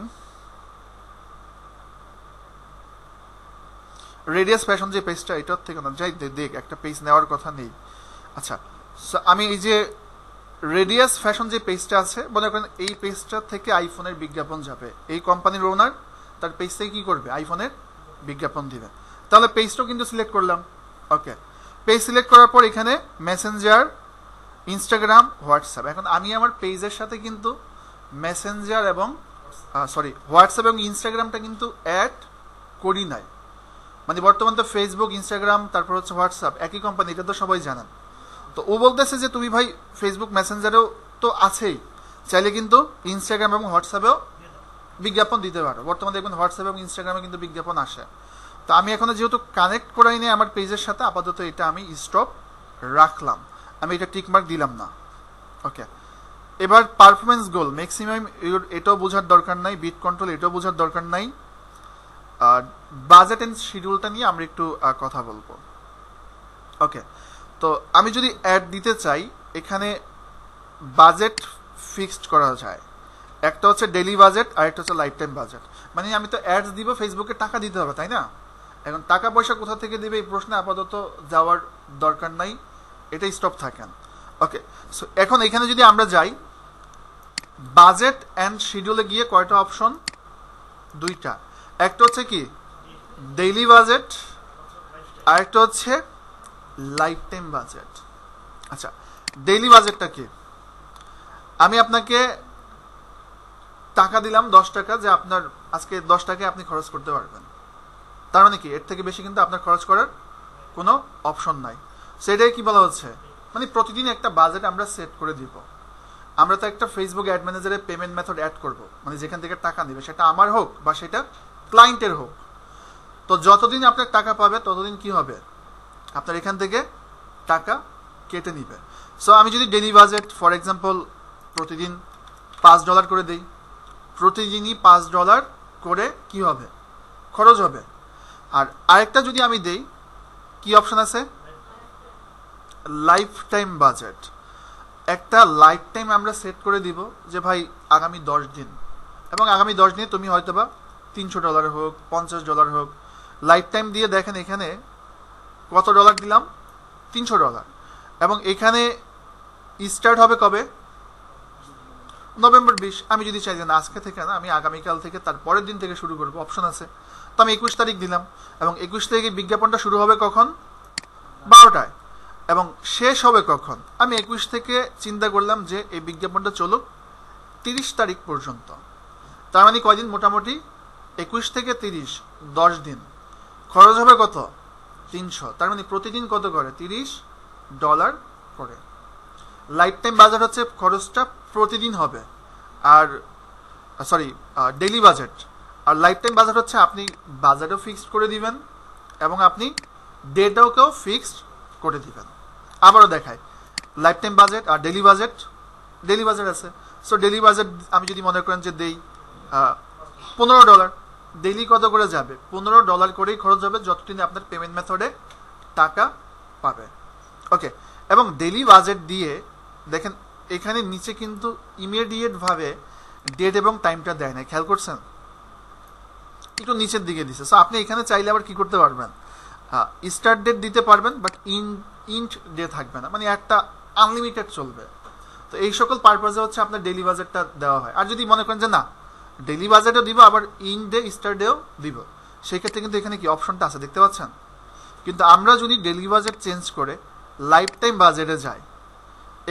রেডিয়াস ফ্যাশন যে পেজটা এটার থেকে না, যাই দেখ, একটা পেজ নেওয়ার কথা নেই। আচ্ছা আমি এই যে রেডিয়াস ফ্যাশন যে পেজটা আছে, মনে করেন এই পেজটা থেকে আইফোনের বিজ্ঞাপন যাবে। এই কোম্পানির ওনার তার পেজ থেকে কি করবে? আইফোনের বিজ্ঞাপন দিবে। তাহলে পেজটাও কিন্তু সিলেক্ট করলাম। ওকে পেজ সিলেক্ট করার পর এখানে মেসেঞ্জার ইনস্টাগ্রাম হোয়াটসঅ্যাপ এখন আমি আমার পেজের সাথে কিন্তু মেসেঞ্জার এবং সরি হোয়াটসঅ্যাপ এবং ইনস্টাগ্রামটা কিন্তু অ্যাড করি নাই। মানে বর্তমান তো ফেসবুক ইনস্টাগ্রাম তারপর হচ্ছে হোয়াটসঅ্যাপ একই কোম্পানি এটা তো সবাই জানেন। তো ও বলতেছে যে, তুমি ভাই ফেসবুক মেসেঞ্জারেও তো আছেই। চাইলে কিন্তু ইনস্টাগ্রাম এবং হোয়াটসঅ্যাপেও বিজ্ঞাপন দিতে পারো। বর্তমানে দেখবেন হোয়াটসঅ্যাপ এবং ইনস্টাগ্রামে কিন্তু বিজ্ঞাপন আসে। তো আমি এখনও যেহেতু কানেক্ট করাই নেই আমার পেজের সাথে, আপাতত এটা আমি স্টপ রাখলাম। আমি এটা টিকমার্ক দিলাম না। ওকে এবার পারফরমেন্স গোল ম্যাক্সিমাম এটাও বোঝার দরকার নাই বিট কন্ট্রোল এটাও বোঝার দরকার নাই। বাজেট অ্যান্ড শিডিউলটা নিয়ে আমরা একটু কথা বলব। ওকে তো আমি যদি অ্যাড দিতে চাই, এখানে বাজেট ফিক্সড করা যায়। একটা হচ্ছে ডেলি বাজেট আর একটা হচ্ছে লাইফ টাইম বাজেট মানে আমি তো অ্যাডস দিব ফেসবুকে টাকা দিতে হবে, তাই না? এখন টাকা পয়সা কোথা থেকে দিবে এই প্রশ্নে আপাতত যাওয়ার দরকার নাই, এটাই স্টপ থাকেন। ওকে সো এখন এখানে যদি আমরা যাই বাজেট অ্যান্ড শিডিউলে গিয়ে কয়টা অপশন দুইটা। একটা হচ্ছে কি? ডেইলি বাজেট আর একটা হচ্ছে লাইফ টাইম বাজেট আচ্ছা ডেইলি বাজেটটা কি? আমি আপনাকে টাকা দিলাম দশ টাকা, যে আপনার আজকে দশ টাকায় আপনি খরচ করতে পারবেন। তার মানে কি? এর থেকে বেশি কিন্তু আপনার খরচ করার কোনো অপশন নাই। সেটাই কি বলা হচ্ছে? মানে প্রতিদিন একটা বাজেট আমরা সেট করে দিব। আমরা তো একটা ফেসবুক অ্যাড ম্যানেজারে পেমেন্ট মেথড অ্যাড করব। মানে যেখান থেকে টাকা নেবে, সেটা আমার হোক বা সেটা ক্লায়েন্টের হোক। তো যতদিন আপনার টাকা পাবে, ততদিন কি হবে? আপনার এখান থেকে টাকা কেটে নিবে। সো আমি যদি ডেলি বাজেট ফর এক্সাম্পল প্রতিদিন পাঁচ ডলার করে দিই, প্রতিদিনই পাঁচ ডলার করে কি হবে? খরচ হবে। আর আরেকটা যদি আমি দেই, কি অপশন আছে? লাইফ টাইম বাজেট একটা লাইফ টাইম আমরা সেট করে দিব যে, ভাই, আগামী দশ দিন। এবং আগামী দশ দিনে তুমি হয়তো বা তিনশো ডলার হোক, পঞ্চাশ ডলার হোক লাইফ টাইম দিয়ে দেখেন এখানে কত ডলার দিলাম? তিনশো ডলার এবং এখানে স্টার্ট হবে কবে? নভেম্বর বিশ। আমি যদি চাই যে আজকে থেকে না, আমি আগামীকাল থেকে তার পরের দিন থেকে শুরু করব অপশন আছে। তো আমি একুশ তারিখ দিলাম। এবং একুশ তারিখে বিজ্ঞাপনটা শুরু হবে কখন? বারোটায়। এবং শেষ হবে কখন? আমি একুশ থেকে চিন্তা করলাম যে এই বিজ্ঞাপনটা চলুক তিরিশ তারিখ পর্যন্ত। তার মানে কয়দিন? মোটামুটি একুশ থেকে তিরিশ, দশ দিন। খরচ হবে কত? তিনশো। তার মানে প্রতিদিন কত করে? তিরিশ ডলার করে। লাইফ টাইম বাজেট হচ্ছে খরচটা প্রতিদিন হবে। আর, সরি ডেলি বাজেট। আর লাইফ টাইম বাজেট হচ্ছে আপনি বাজেটও ফিক্সড করে দিবেন এবং আপনি ডেটাওকেও ফিক্সড করে দিবেন। আবারও দেখায় লাইফ টাইম বাজেট আর ডেলি বাজেট ডেলি বাজেট আছে। সো ডেলি বাজেট আমি যদি মনে করেন যে দেই পনেরো ডলার ডেলি কত করে যাবে? পনেরো ডলার করেই খরচ হবে যতদিন আপনার পেমেন্ট মেথডে টাকা পাবে। ওকে এবং ডেলি বাজেট দিয়ে দেখেন, এখানে নিচে কিন্তু ইমিডিয়েটভাবে ডেট এবং টাইমটা দেয় না খেয়াল করছেন? একটু নিচের দিকে দিছে। সো আপনি এখানে চাইলে আবার কি করতে পারবেন? স্টার্ট ডেট দিতে পারবেন বাট ইন ইন্ট ডে থাকবে না। মানে একটা আনলিমিটেড চলবে। তো এই সকল পারপাজে হচ্ছে আপনার ডেলি বাজেটটা দেওয়া হয়। আর যদি মনে করেন যে না ডেলি বাজেটও দিব, আবার ইন ডে স্টার ডেও দিব সেই ক্ষেত্রে কিন্তু এখানে কি অপশনটা আছে, দেখতে পাচ্ছেন? কিন্তু আমরা যদি ডেলি বাজেট চেঞ্জ করে লাইফ টাইম বাজেটে যাই,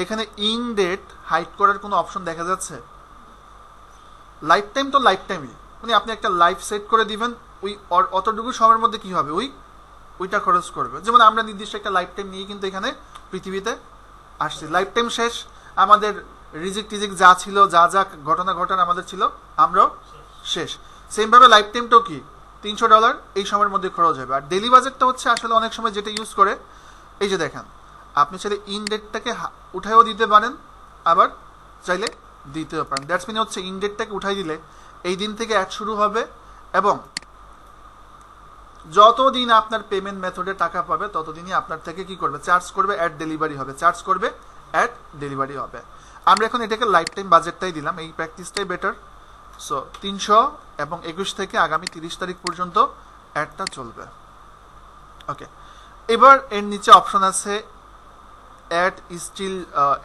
এখানে ইন ডেট হাইট করার কোনো অপশন দেখা যাচ্ছে? লাইফ টাইম তো লাইফ টাইমই মানে আপনি একটা লাইফ সেট করে দিবেন, ওই অতটুকু সময়ের মধ্যে কি হবে? ওই, ওইটা খরচ করবে। যেমন আমরা নির্দিষ্ট একটা লাইফ টাইম নিয়ে কিন্তু এখানে পৃথিবীতে আসছি। লাইফ টাইম শেষ, আমাদের রিজিক টিজিক যা ছিল, যা যা ঘটনা ঘটনা আমাদের ছিল, আমরাও শেষ। সেমভাবে লাইফ টাইমটাও কি? তিনশো ডলার এই সময়ের মধ্যে খরচ হবে। আর ডেলি বাজেটটা হচ্ছে আসলে অনেক সময় যেটা ইউজ করে, এই যে দেখেন, আপনি চাইলে ইন ডেটটাকে উঠাইও দিতে পারেন, আবার চাইলে দিতেও পারেন। দ্যাটস মিন হচ্ছে ইন ডেটটাকে উঠাই দিলে এই দিন থেকে অ্যাড শুরু হবে এবং যতদিন আপনার পেমেন্ট মেথডে টাকা পাবে, ততদিনই আপনার থেকে কি করবে? চার্জ করবে অ্যাড ডেলিভারি হবে। চার্জ করবে অ্যাড ডেলিভারি হবে। আমরা এখন এটাকে লাইফ টাইম বাজেটটাই দিলাম। এই প্র্যাকটিসটাই বেটার সো তিনশো এবং একুশ থেকে আগামী তিরিশ তারিখ পর্যন্ত অ্যাডটা চলবে। ওকে এবার এর নিচে অপশন আছে অ্যাড স্টিল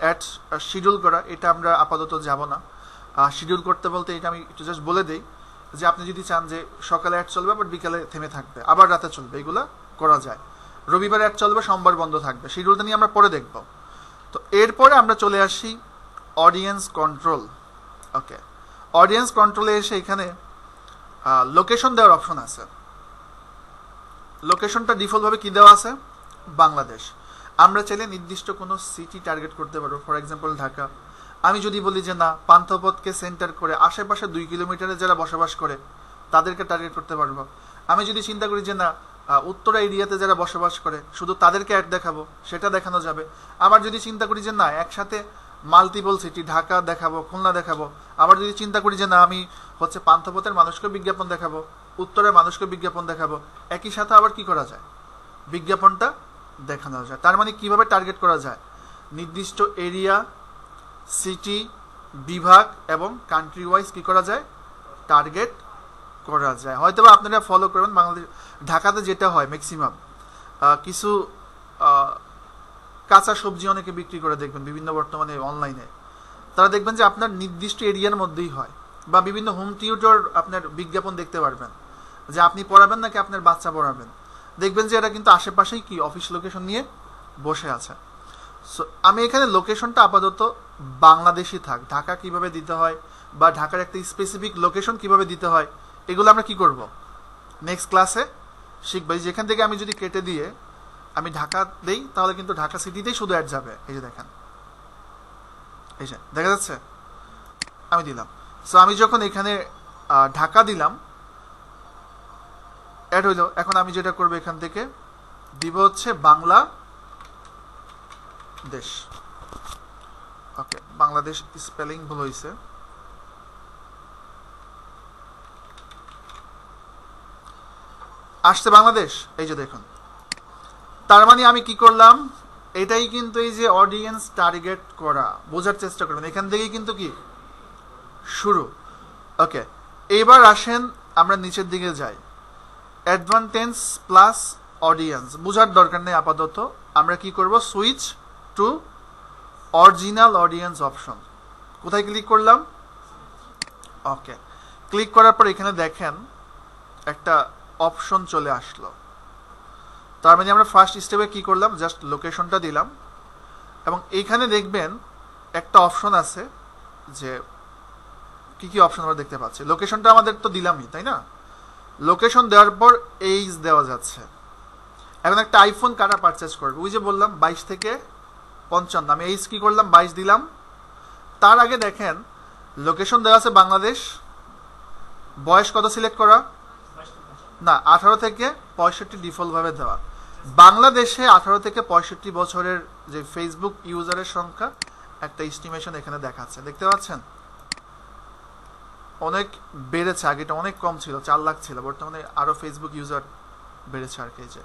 অ্যাড শিডিউল করা। এটা আমরা আপাতত যাব না। শিডিউল করতে বলতে এটা আমি একটু জাস্ট বলে দিই যে আপনি যদি চান যে সকালে অ্যাড চলবে, আবার বিকালে থেমে থাকবে, আবার রাতে চলবে, এগুলো করা যায়। রবিবার অ্যাড চলবে, সোমবার বন্ধ থাকবে। শিডিউলটা নিয়ে আমরা পরে দেখব। তো এরপরে আমরা চলে আসি অডিয়েন্স কন্ট্রোল ওকে অডিয়েন্স কন্ট্রোলে এসে এখানে লোকেশন দেওয়ার অপশন আছে। লোকেশনটা ডিফল্টভাবে কী দেওয়া আছে? বাংলাদেশ। আমরা চাইলে নির্দিষ্ট কোনো সিটি টার্গেট করতে পারব। For example Dhaka. আমি যদি বলি যে না, পান্থপথকে সেন্টার করে আশেপাশে দুই কিলোমিটারে যারা বসবাস করে, তাদেরকে টার্গেট করতে পারব। আমি যদি চিন্তা করি যে না উত্তরা এরিয়াতে যারা বসবাস করে, শুধু তাদেরকে অ্যাড দেখাবো, সেটা দেখানো যাবে। আবার যদি চিন্তা করি যে না, একসাথে মাল্টিপল সিটি ঢাকা দেখাবো, খুলনা দেখাবো, আবার যদি চিন্তা করি যে না, আমি হচ্ছে পান্থপথের মানুষকে বিজ্ঞাপন দেখাবো, উত্তরের মানুষকে বিজ্ঞাপন দেখাবো, একই সাথে আবার কি করা যায়? বিজ্ঞাপনটা দেখানো যায়। তার মানে কীভাবে টার্গেট করা যায়? নির্দিষ্ট এরিয়া সিটি, বিভাগ এবং কান্ট্রি ওয়াইজ কী করা যায়? টার্গেট করা যায়। হয়তো আপনারা ফলো করবেন বাংলাদেশ, ঢাকাতে যেটা হয় ম্যাক্সিমাম কিছু কাঁচা সবজি অনেকে বিক্রি করে দেখবেন বিভিন্ন বর্তমানে অনলাইনে তারা দেখবেন যে আপনার নির্দিষ্ট এরিয়ার মধ্যেই হয় বা বিভিন্ন হোম টিউটর আপনার বিজ্ঞাপন দেখতে পারবেন যে আপনি পড়াবেন নাকি আপনার বাচ্চা পড়াবেন। দেখবেন যে এরা কিন্তু আশেপাশেই কি অফিস লোকেশন নিয়ে বসে আছে। সো আমি এখানে লোকেশনটা আপাতত বাংলাদেশি থাক। ঢাকা কীভাবে দিতে হয় বা ঢাকার একটা স্পেসিফিক লোকেশন কীভাবে দিতে হয়, এগুলো আমরা কি করব? নেক্সট ক্লাসে শিখব। যেখান থেকে আমি যদি কেটে দিয়ে আমি ঢাকা দেই, তাহলে কিন্তু ঢাকা সিটিতেই শুধু অ্যাড যাবে। এই যে দেখেন। এই যে, দেখা যাচ্ছে? আমি দিলাম। সো আমি যখন এখানে ঢাকা দিলাম অ্যাড হইল। এখন আমি যেটা করব এখান থেকে, দিব হচ্ছে বাংলা দেশ। ওকে, বাংলাদেশ স্পেলিং ভুল হয়েছে আসছে বাংলাদেশ, এই যে দেখুন। তার মানে আমি কি করলাম? এটাই কিন্তু এই যে অডিয়েন্স টার্গেট করা, বোঝার চেষ্টা করবেন। এখান থেকেই কিন্তু কি? শুরু। ওকে, এবার আসেন আমরা নিচের দিকে যাই। অ্যাডভান্টেন্স প্লাস অডিয়েন্স বোঝার দরকার নেই আপাতত। আমরা কি করব? Switch to original audience option কোথায় ক্লিক করলাম? ওকে ক্লিক করার পর এখানে দেখেন একটা অপশন চলে আসলো। তার মানে আমরা ফার্স্ট স্টেপে কি করলাম? জাস্ট লোকেশনটা দিলাম। এবং এইখানে দেখবেন একটা অপশন আছে যে কি কি অপশন আমরা দেখতে পাচ্ছি। লোকেশনটা আমাদের তো দিলামই, তাই না? লোকেশন দেওয়ার পর এইজ দেওয়া যাচ্ছে। এখন একটা আইফোন কারা পারচেস করবে? ওই যে বললাম, বাইশ থেকে পঞ্চান্ন, আমি এইজ কি করলাম? বাইশ দিলাম। তার আগে দেখেন লোকেশন দেওয়া আছে বাংলাদেশ। বয়স কত সিলেক্ট করা? না, আঠারো থেকে পঁয়ষট্টি ডিফল্টভাবে দেওয়া। বাংলাদেশে আঠারো থেকে পঁয়ষট্টি বছরের যে ফেসবুক ইউজারের সংখ্যা, একটা এস্টিমেশন এখানে দেখাচ্ছে। দেখতে পাচ্ছেন? অনেক বেড়েছে আগে এটা অনেক কম ছিল, চার লাখ ছিল। বর্তমানে আরও ফেসবুক ইউজার বেড়েছে আর কি যে।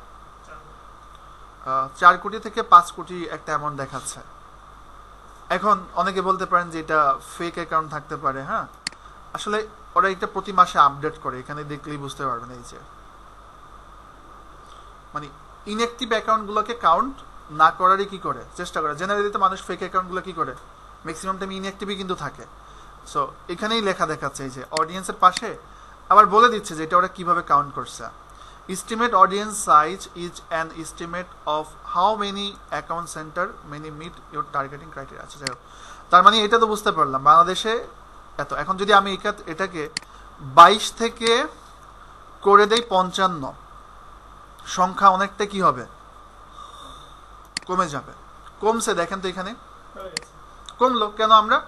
চার কোটি থেকে পাঁচ কোটি একটা অ্যামাউন্ট দেখাচ্ছে। এখন অনেকে বলতে পারেন যে এটা ফেক অ্যাকাউন্ট থাকতে পারে হ্যাঁ? আসলে ওরা এটা প্রতি মাসে আপডেট করে, এখানে দেখলেই বুঝতে পারবেন এই যে। মানে ইনঅ্যাক্টিভ অ্যাকাউন্টগুলোকে কাউন্ট না করারই কি করে? চেষ্টা করে। জেনারেলি তো মানুষ ফেক অ্যাকাউন্টগুলো কি করে? ম্যাক্সিমাম টাইম ইনঅ্যাক্টিভই কিন্তু থাকে। সো এখানেই লেখা দেখাচ্ছে এই যে অডিয়েন্সের পাশে। আবার বলে দিচ্ছে যে এটা ওরা কীভাবে কাউন্ট করছে। Estimate audience size is an estimate of how many account center, many meet your targeting criteria. আচ্ছা যাই হোক। তার মানে এটা তো বুঝতে পারলাম। বাংলাদেশে এত, এখন যদি আমি এটাকে বাইশ থেকে করে দেই পঞ্চান্ন, সংখ্যা অনেকটা কি হবে? কমে যাবে। কমছে, দেখেন তো এখানে। কমলো, কেন আমরা?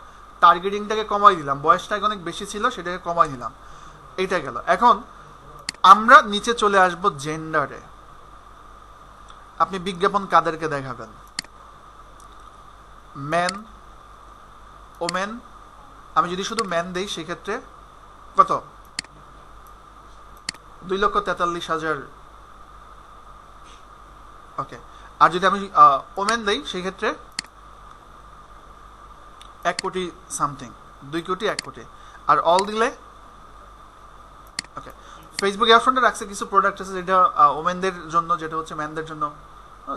টার্গেটিংটাকে কমাই দিলাম। বয়সটাকে অনেক বেশি ছিল, সেটাকে কমাই দিলাম। এইটা গেল। এখন আমরা নিচে চলে আসব জেন্ডারে আপনি বিজ্ঞাপন কাদেরকে দেখাবেন? ম্যান ওমেন আমি যদি শুধু ম্যান দেই, সেক্ষেত্রে কত? দুই লক্ষ তেতাল্লিশ হাজার। ওকে। আর যদি আমি ওমেন দেই, সেক্ষেত্রে এক কোটি সামথিং দুই কোটি, এক কোটি। আর অল দিলে ফেসবুক অ্যাপশনটা রাখছে কিছু প্রোডাক্ট আছে যেটা ওমেনদের জন্য, যেটা হচ্ছে ম্যানদের জন্য।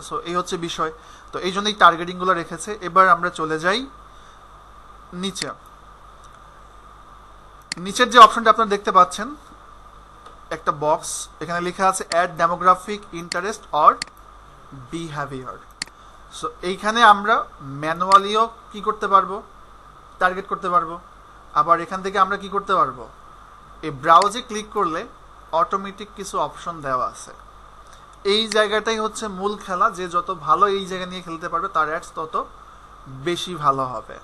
সো এই হচ্ছে বিষয়। তো এই জন্যই টার্গেটিংগুলো রেখেছে। এবার আমরা চলে যাই নিচে। নিচের যে অপশনটা আপনারা দেখতে পাচ্ছেন, একটা বক্স এখানে লেখা আছে add demographic interest or behaviour so এইখানে আমরা ম্যানুয়ালিও কি করতে পারব? টার্গেট করতে পারব। আবার এখান থেকে আমরা কি করতে পারব? এই ব্রাউজে ক্লিক করলে অটোমেটিক কিছু অপশন দেওয়া আছে। এই জায়গাটাই হচ্ছে মূল খেলা, যে যত ভালো এই জায়গা নিয়ে খেলতে পারবে, তার অ্যাডস তত বেশি ভালো হবে।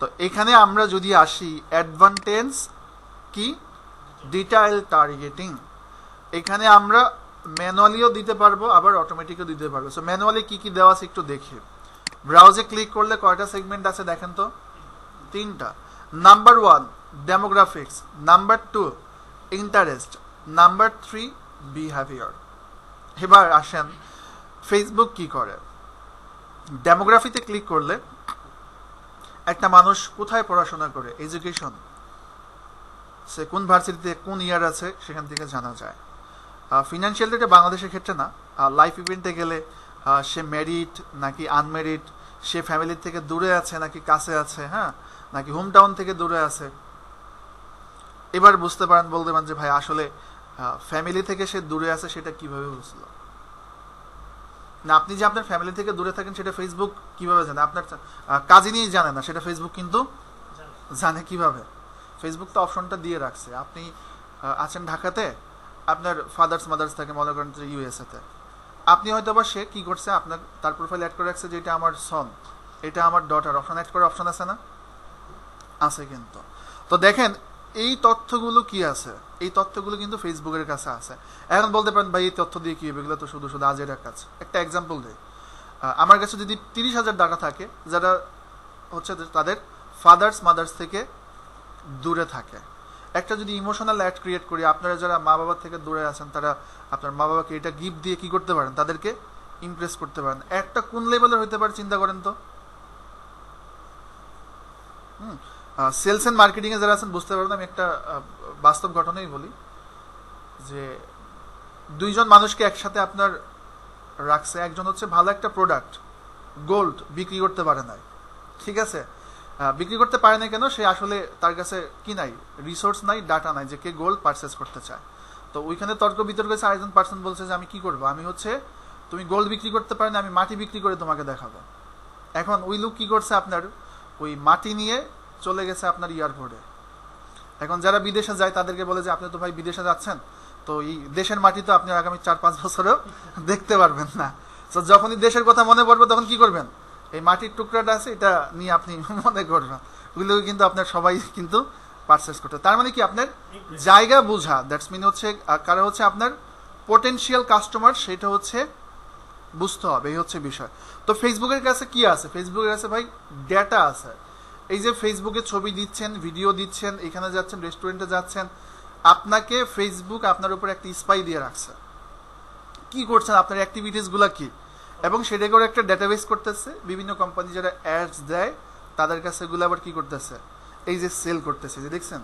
তো এখানে আমরা যদি আসি অ্যাডভান্টেজ কি? ডিটাইল টার্গেটিং এখানে আমরা ম্যানুয়ালিও দিতে পারব, আবার অটোমেটিকও দিতে পারব। সো ম্যানুয়ালি কী কী দেওয়া আছে একটু দেখি। ব্রাউজে ক্লিক করলে কয়টা সেগমেন্ট আছে দেখেন তো? তিনটা। Number one demographics number two interest number three behaviour এবার আসেন ফেসবুক কি করে? ডেমোগ্রাফিতে ক্লিক করলে একটা মানুষ কোথায় পড়াশোনা করে? এডুকেশন সে কোন ভার্সিটিতে কোন ইয়ার আছে সেখান থেকে জানা যায়। ফিনান্সিয়াল ডেটা বাংলাদেশের ক্ষেত্রে না লাইফ ইভেন্টে গেলে সে ম্যারিড নাকি আনম্যারিড সে ফ্যামিলির থেকে দূরে আছে নাকি কাছে আছে হ্যাঁ? নাকি হোম টাউন থেকে দূরে আছে? এবার বুঝতে পারেন, বলতে পারেন যে ভাই আসলে ফ্যামিলি থেকে সে দূরে আছে সেটা কীভাবে বুঝলো? না, আপনি যে আপনার ফ্যামিলি থেকে দূরে থাকেন সেটা ফেসবুক কীভাবে জানে? আপনার কাজে নিয়ে জানে না, সেটা ফেসবুক কিন্তু জানে কীভাবে? ফেসবুক তো অপশনটা দিয়ে রাখছে। আপনি আছেন ঢাকাতে, আপনার ফাদার্স মাদার্স থাকে, মনে করেন ইউএসএতে আপনি হয়তো বা সে কী করছে, আপনার, তার প্রোফাইল অ্যাড করে রাখছে যে এটা আমার সন এটা আমার ডটার অপশন অ্যাড করার অপশন আছে না? আছে কিন্তু। তো দেখেন, এই তথ্যগুলো কি আছে? এই তথ্যগুলো কিন্তু ফেসবুকের কাছে আছে। এখন বলতে পারেন, ভাই, এই তথ্য দিয়ে কি হবে? এগুলো তো শুধু শুধু আজের কাজ। একটা এক্সাম্পল দেয় আমার কাছে যদি তিরিশ হাজার ডাটা থাকে, যারা হচ্ছে তাদের ফাদার্স মাদার্স থেকে দূরে থাকে। একটা যদি ইমোশনাল অ্যাড ক্রিয়েট করি, আপনারা যারা মা বাবা থেকে দূরে আছেন, তারা আপনার মা বাবাকে এটা গিফট দিয়ে কি করতে পারেন? তাদেরকে ইমপ্রেস করতে পারেন। একটা কোন লেভেলের হতে পারে, চিন্তা করেন তো। হুম সেলস অ্যান্ড মার্কেটিংয়ে যারা আছেন, বুঝতে পারবেন, আমি একটা বাস্তব ঘটনাই বলি, যে দুইজন মানুষকে একসাথে আপনার রাখছে, একজন হচ্ছে ভালো একটা প্রোডাক্ট গোল্ড বিক্রি করতে পারে নাই। ঠিক আছে? বিক্রি করতে পারে না কেন? সে আসলে তার কাছে কি নাই? রিসোর্স নাই ডাটা নাই যে কে গোল্ড পারচেস করতে চায়। তো ওইখানে তর্ক বিতর্ক হয়েছে, আরেকজন পার্সন বলছে যে, আমি কি করব? আমি হচ্ছে, তুমি গোল্ড বিক্রি করতে পারে না, আমি মাটি বিক্রি করে তোমাকে দেখাবো। এখন ওই লোক কি করছে আপনার? ওই মাটি নিয়ে চলে গেছে আপনার এয়ারপোর্টে এখন যারা বিদেশে যায়, তাদেরকে বলে যে, আপনি তো ভাই বিদেশে যাচ্ছেন। তো এই দেশের মাটি তো আপনি আগামী চার পাঁচ বছরেও দেখতে পারবেন না। তো যখনই দেশের কথা মনে পড়বে, তখন কি করবেন? এই মাটির টুকরাটা আছে, এটা নিয়ে আপনি মনে করবেন। ওগুলো কিন্তু আপনার সবাই কিন্তু পারচেস করতে তার মানে কি? আপনার জায়গা বোঝা। দ্যাটস মিন হচ্ছে কারও হচ্ছে আপনার পোটেনশিয়াল কাস্টমার সেটা হচ্ছে বুঝতে হবে। এই হচ্ছে বিষয়। তো ফেসবুকের কাছে কি আছে? ফেসবুকের কাছে ভাই ডেটা আছে। এই যে ফেসবুকে ছবি দিচ্ছেন ভিডিও দিচ্ছেন, এখানে যাচ্ছেন রেস্টুরেন্টে যাচ্ছেন, আপনাকে ফেসবুক আপনার উপর একটা স্পাই দিয়ে রাখছে। কি করছেন? আপনার অ্যাক্টিভিটিসগুলো কি? এবং সেটা করে একটা ডেটাবেস করতেছে। বিভিন্ন কোম্পানি যারা অ্যাডস দেয়, তাদের কাছে এগুলো আবার কি করতেছে? এই যে সেল করতেছে যে দেখছেন?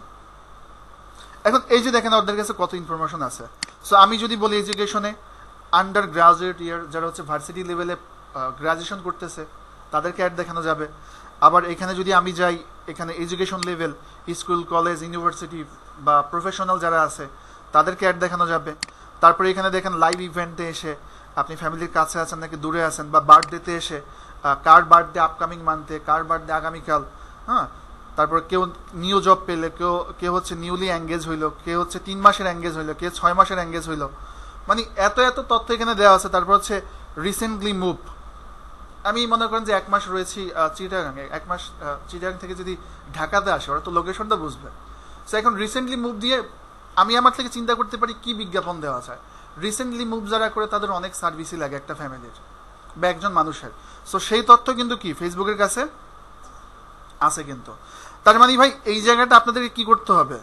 এখন এই যে দেখেন, ওদের কাছে কত ইনফরমেশন আছে। সো আমি যদি বলি এডুকেশনে আন্ডার গ্রাজুয়েট ইয়ার যারা হচ্ছে ভার্সিটি লেভেলে গ্রাজুয়েশন করতেছে, তাদেরকে অ্যাড দেখানো যাবে। আবার এখানে যদি আমি যাই, এখানে education level school college university বা প্রফেশনাল যারা আছে, তাদেরকে অ্যাড দেখানো যাবে। তারপরে এখানে দেখেন লাইভ ইভেন্টে এসে আপনি ফ্যামিলির কাছে আছেন নাকি দূরে আছেন বা বার্থডেতে এসে কার বার্থডে আপকামিং মান্থে কার বার্থডে আগামীকাল হ্যাঁ? তারপর কেউ নিউ জব পেলে, কেউ কেউ হচ্ছে নিউলি অ্যাঙ্গেজ হইল, কেউ হচ্ছে তিন মাসের অ্যাঙ্গেজ হইল, কেউ ছয় মাসের অ্যাঙ্গেজ হইল। মানে এত এত তথ্য এখানে দেওয়া আছে। তারপর হচ্ছে রিসেন্টলি মুভ আমি মনে করেন যে এক মাস রয়েছি চিটাগাঙে। এক মাস চিটাগাং থেকে যদি ঢাকাতে আসে, ওরা তো লোকেশনটা বুঝবে। সো এখন রিসেন্টলি মুভ দিয়ে আমি আমার থেকে চিন্তা করতে পারি কি বিজ্ঞাপন দেওয়া যায়। রিসেন্টলি মুভ যারা করে, তাদের অনেক সার্ভিসই লাগে একটা ফ্যামিলির বা একজন মানুষের। সো সেই তথ্য কিন্তু কি? ফেসবুকের কাছে আছে কিন্তু। তার মানে ভাই, এই জায়গাটা আপনাদেরকে কি করতে হবে?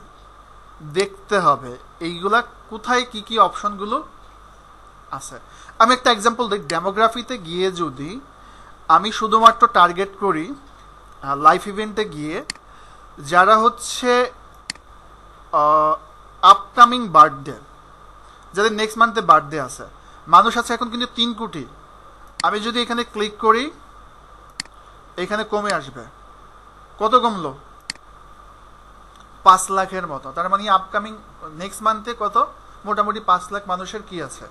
দেখতে হবে এইগুলা কোথায় কি কি অপশনগুলো আছে। আমি একটা এক্সাম্পল দিই ডেমোগ্রাফিতে গিয়ে যদি আমি শুধুমাত্র টার্গেট করি লাইফ ইভেন্টে গিয়ে, যারা হচ্ছে আপকামিং বার্থডে যাদের নেক্সট মান্থে বার্থডে আছে। মানুষ আছে এখন কিন্তু তিন কোটি। আমি যদি এখানে ক্লিক করি, এখানে কমে আসবে। কত কমলো? পাঁচ লাখের মতো। তার মানে আপকামিং নেক্সট মান্থে কত? মোটামুটি পাঁচ লাখ মানুষের কি আছে?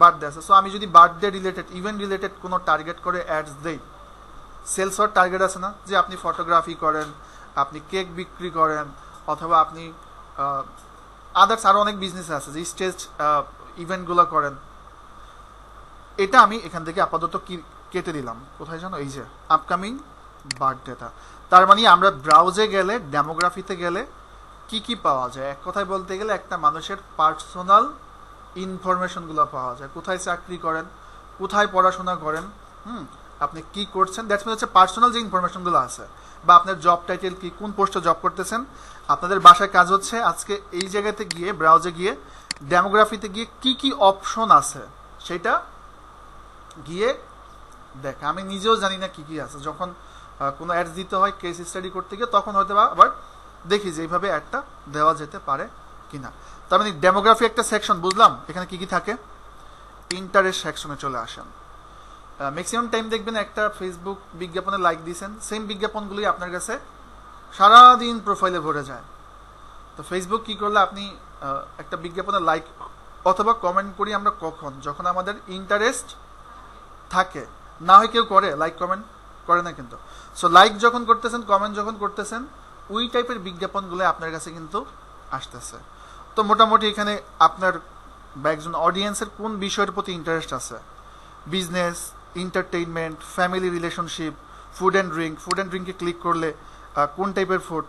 বার্থডে আছে। সো আমি যদি বার্থডে রিলেটেড ইভেন্ট রিলেটেড কোনো টার্গেট করে অ্যাডস দেই সেলস হওয়ার টার্গেট আছে না? যে আপনি ফটোগ্রাফি করেন, আপনি কেক বিক্রি করেন, অথবা আপনি আদার্স আরও অনেক বিজনেস আছে যে স্টেজ ইভেন্টগুলো করেন। এটা আমি এখান থেকে আপাতত কি, কেটে দিলাম। কোথায় জানো? এই যে আপকামিং বার্থডেটা তার মানে আমরা ব্রাউজে গেলে ডেমোগ্রাফিতে গেলে কি কি পাওয়া যায়? এক কথায় বলতে গেলে একটা মানুষের পার্সোনাল ইনফরমেশনগুলো পাওয়া যায়। কোথায় চাকরি করেন, কোথায় পড়াশোনা করেন, হুম, আপনি কি করছেন দ্যাটস মিন হচ্ছে পার্সোনাল যে ইনফরমেশনগুলো আছে, বা আপনার জব টাইটেল কি, কোন পোস্টে জব করতেছেন, আপনাদের বাসায় কাজ হচ্ছে, আজকে এই জায়গাতে গিয়ে ব্রাউজে গিয়ে ডেমোগ্রাফিতে গিয়ে কি কি অপশন আছে, সেটা গিয়ে দেখ। আমি নিজেও জানি না কি কি আছে। যখন কোনো অ্যাডস দিতে হয় কেস স্টাডি করতে গিয়ে, তখন হয়তো বা আবার দেখি যে এইভাবে অ্যাডটা দেওয়া যেতে পারে কিনা। তার মানে ডেমোগ্রাফি একটা সেকশন বুঝলাম? এখানে কি কি থাকে? ইন্টারেস্ট সেকশনে চলে আসেন। ম্যাক্সিমাম টাইম দেখবেন একটা ফেসবুক বিজ্ঞাপনে লাইক দিয়েছেন সেম বিজ্ঞাপনগুলি আপনার কাছে সারাদিন প্রোফাইলে ভরে যায়। তো ফেসবুক কি করলে আপনি একটা বিজ্ঞাপনে লাইক অথবা কমেন্ট করি আমরা কখন? যখন আমাদের ইন্টারেস্ট থাকে। না হয় কেউ করে লাইক কমেন্ট করে না কিন্তু। সো লাইক যখন করতেছেন কমেন্ট যখন করতেছেন, ওই টাইপের বিজ্ঞাপনগুলো আপনার কাছে কিন্তু আসতেছে। তো মোটামুটি এখানে আপনার বা একজন অডিয়েন্সের কোন বিষয়ের প্রতি ইন্টারেস্ট আছে? Business entertainment family relationship food and drink food and ড্রিঙ্কে click করলে কোন টাইপের ফুড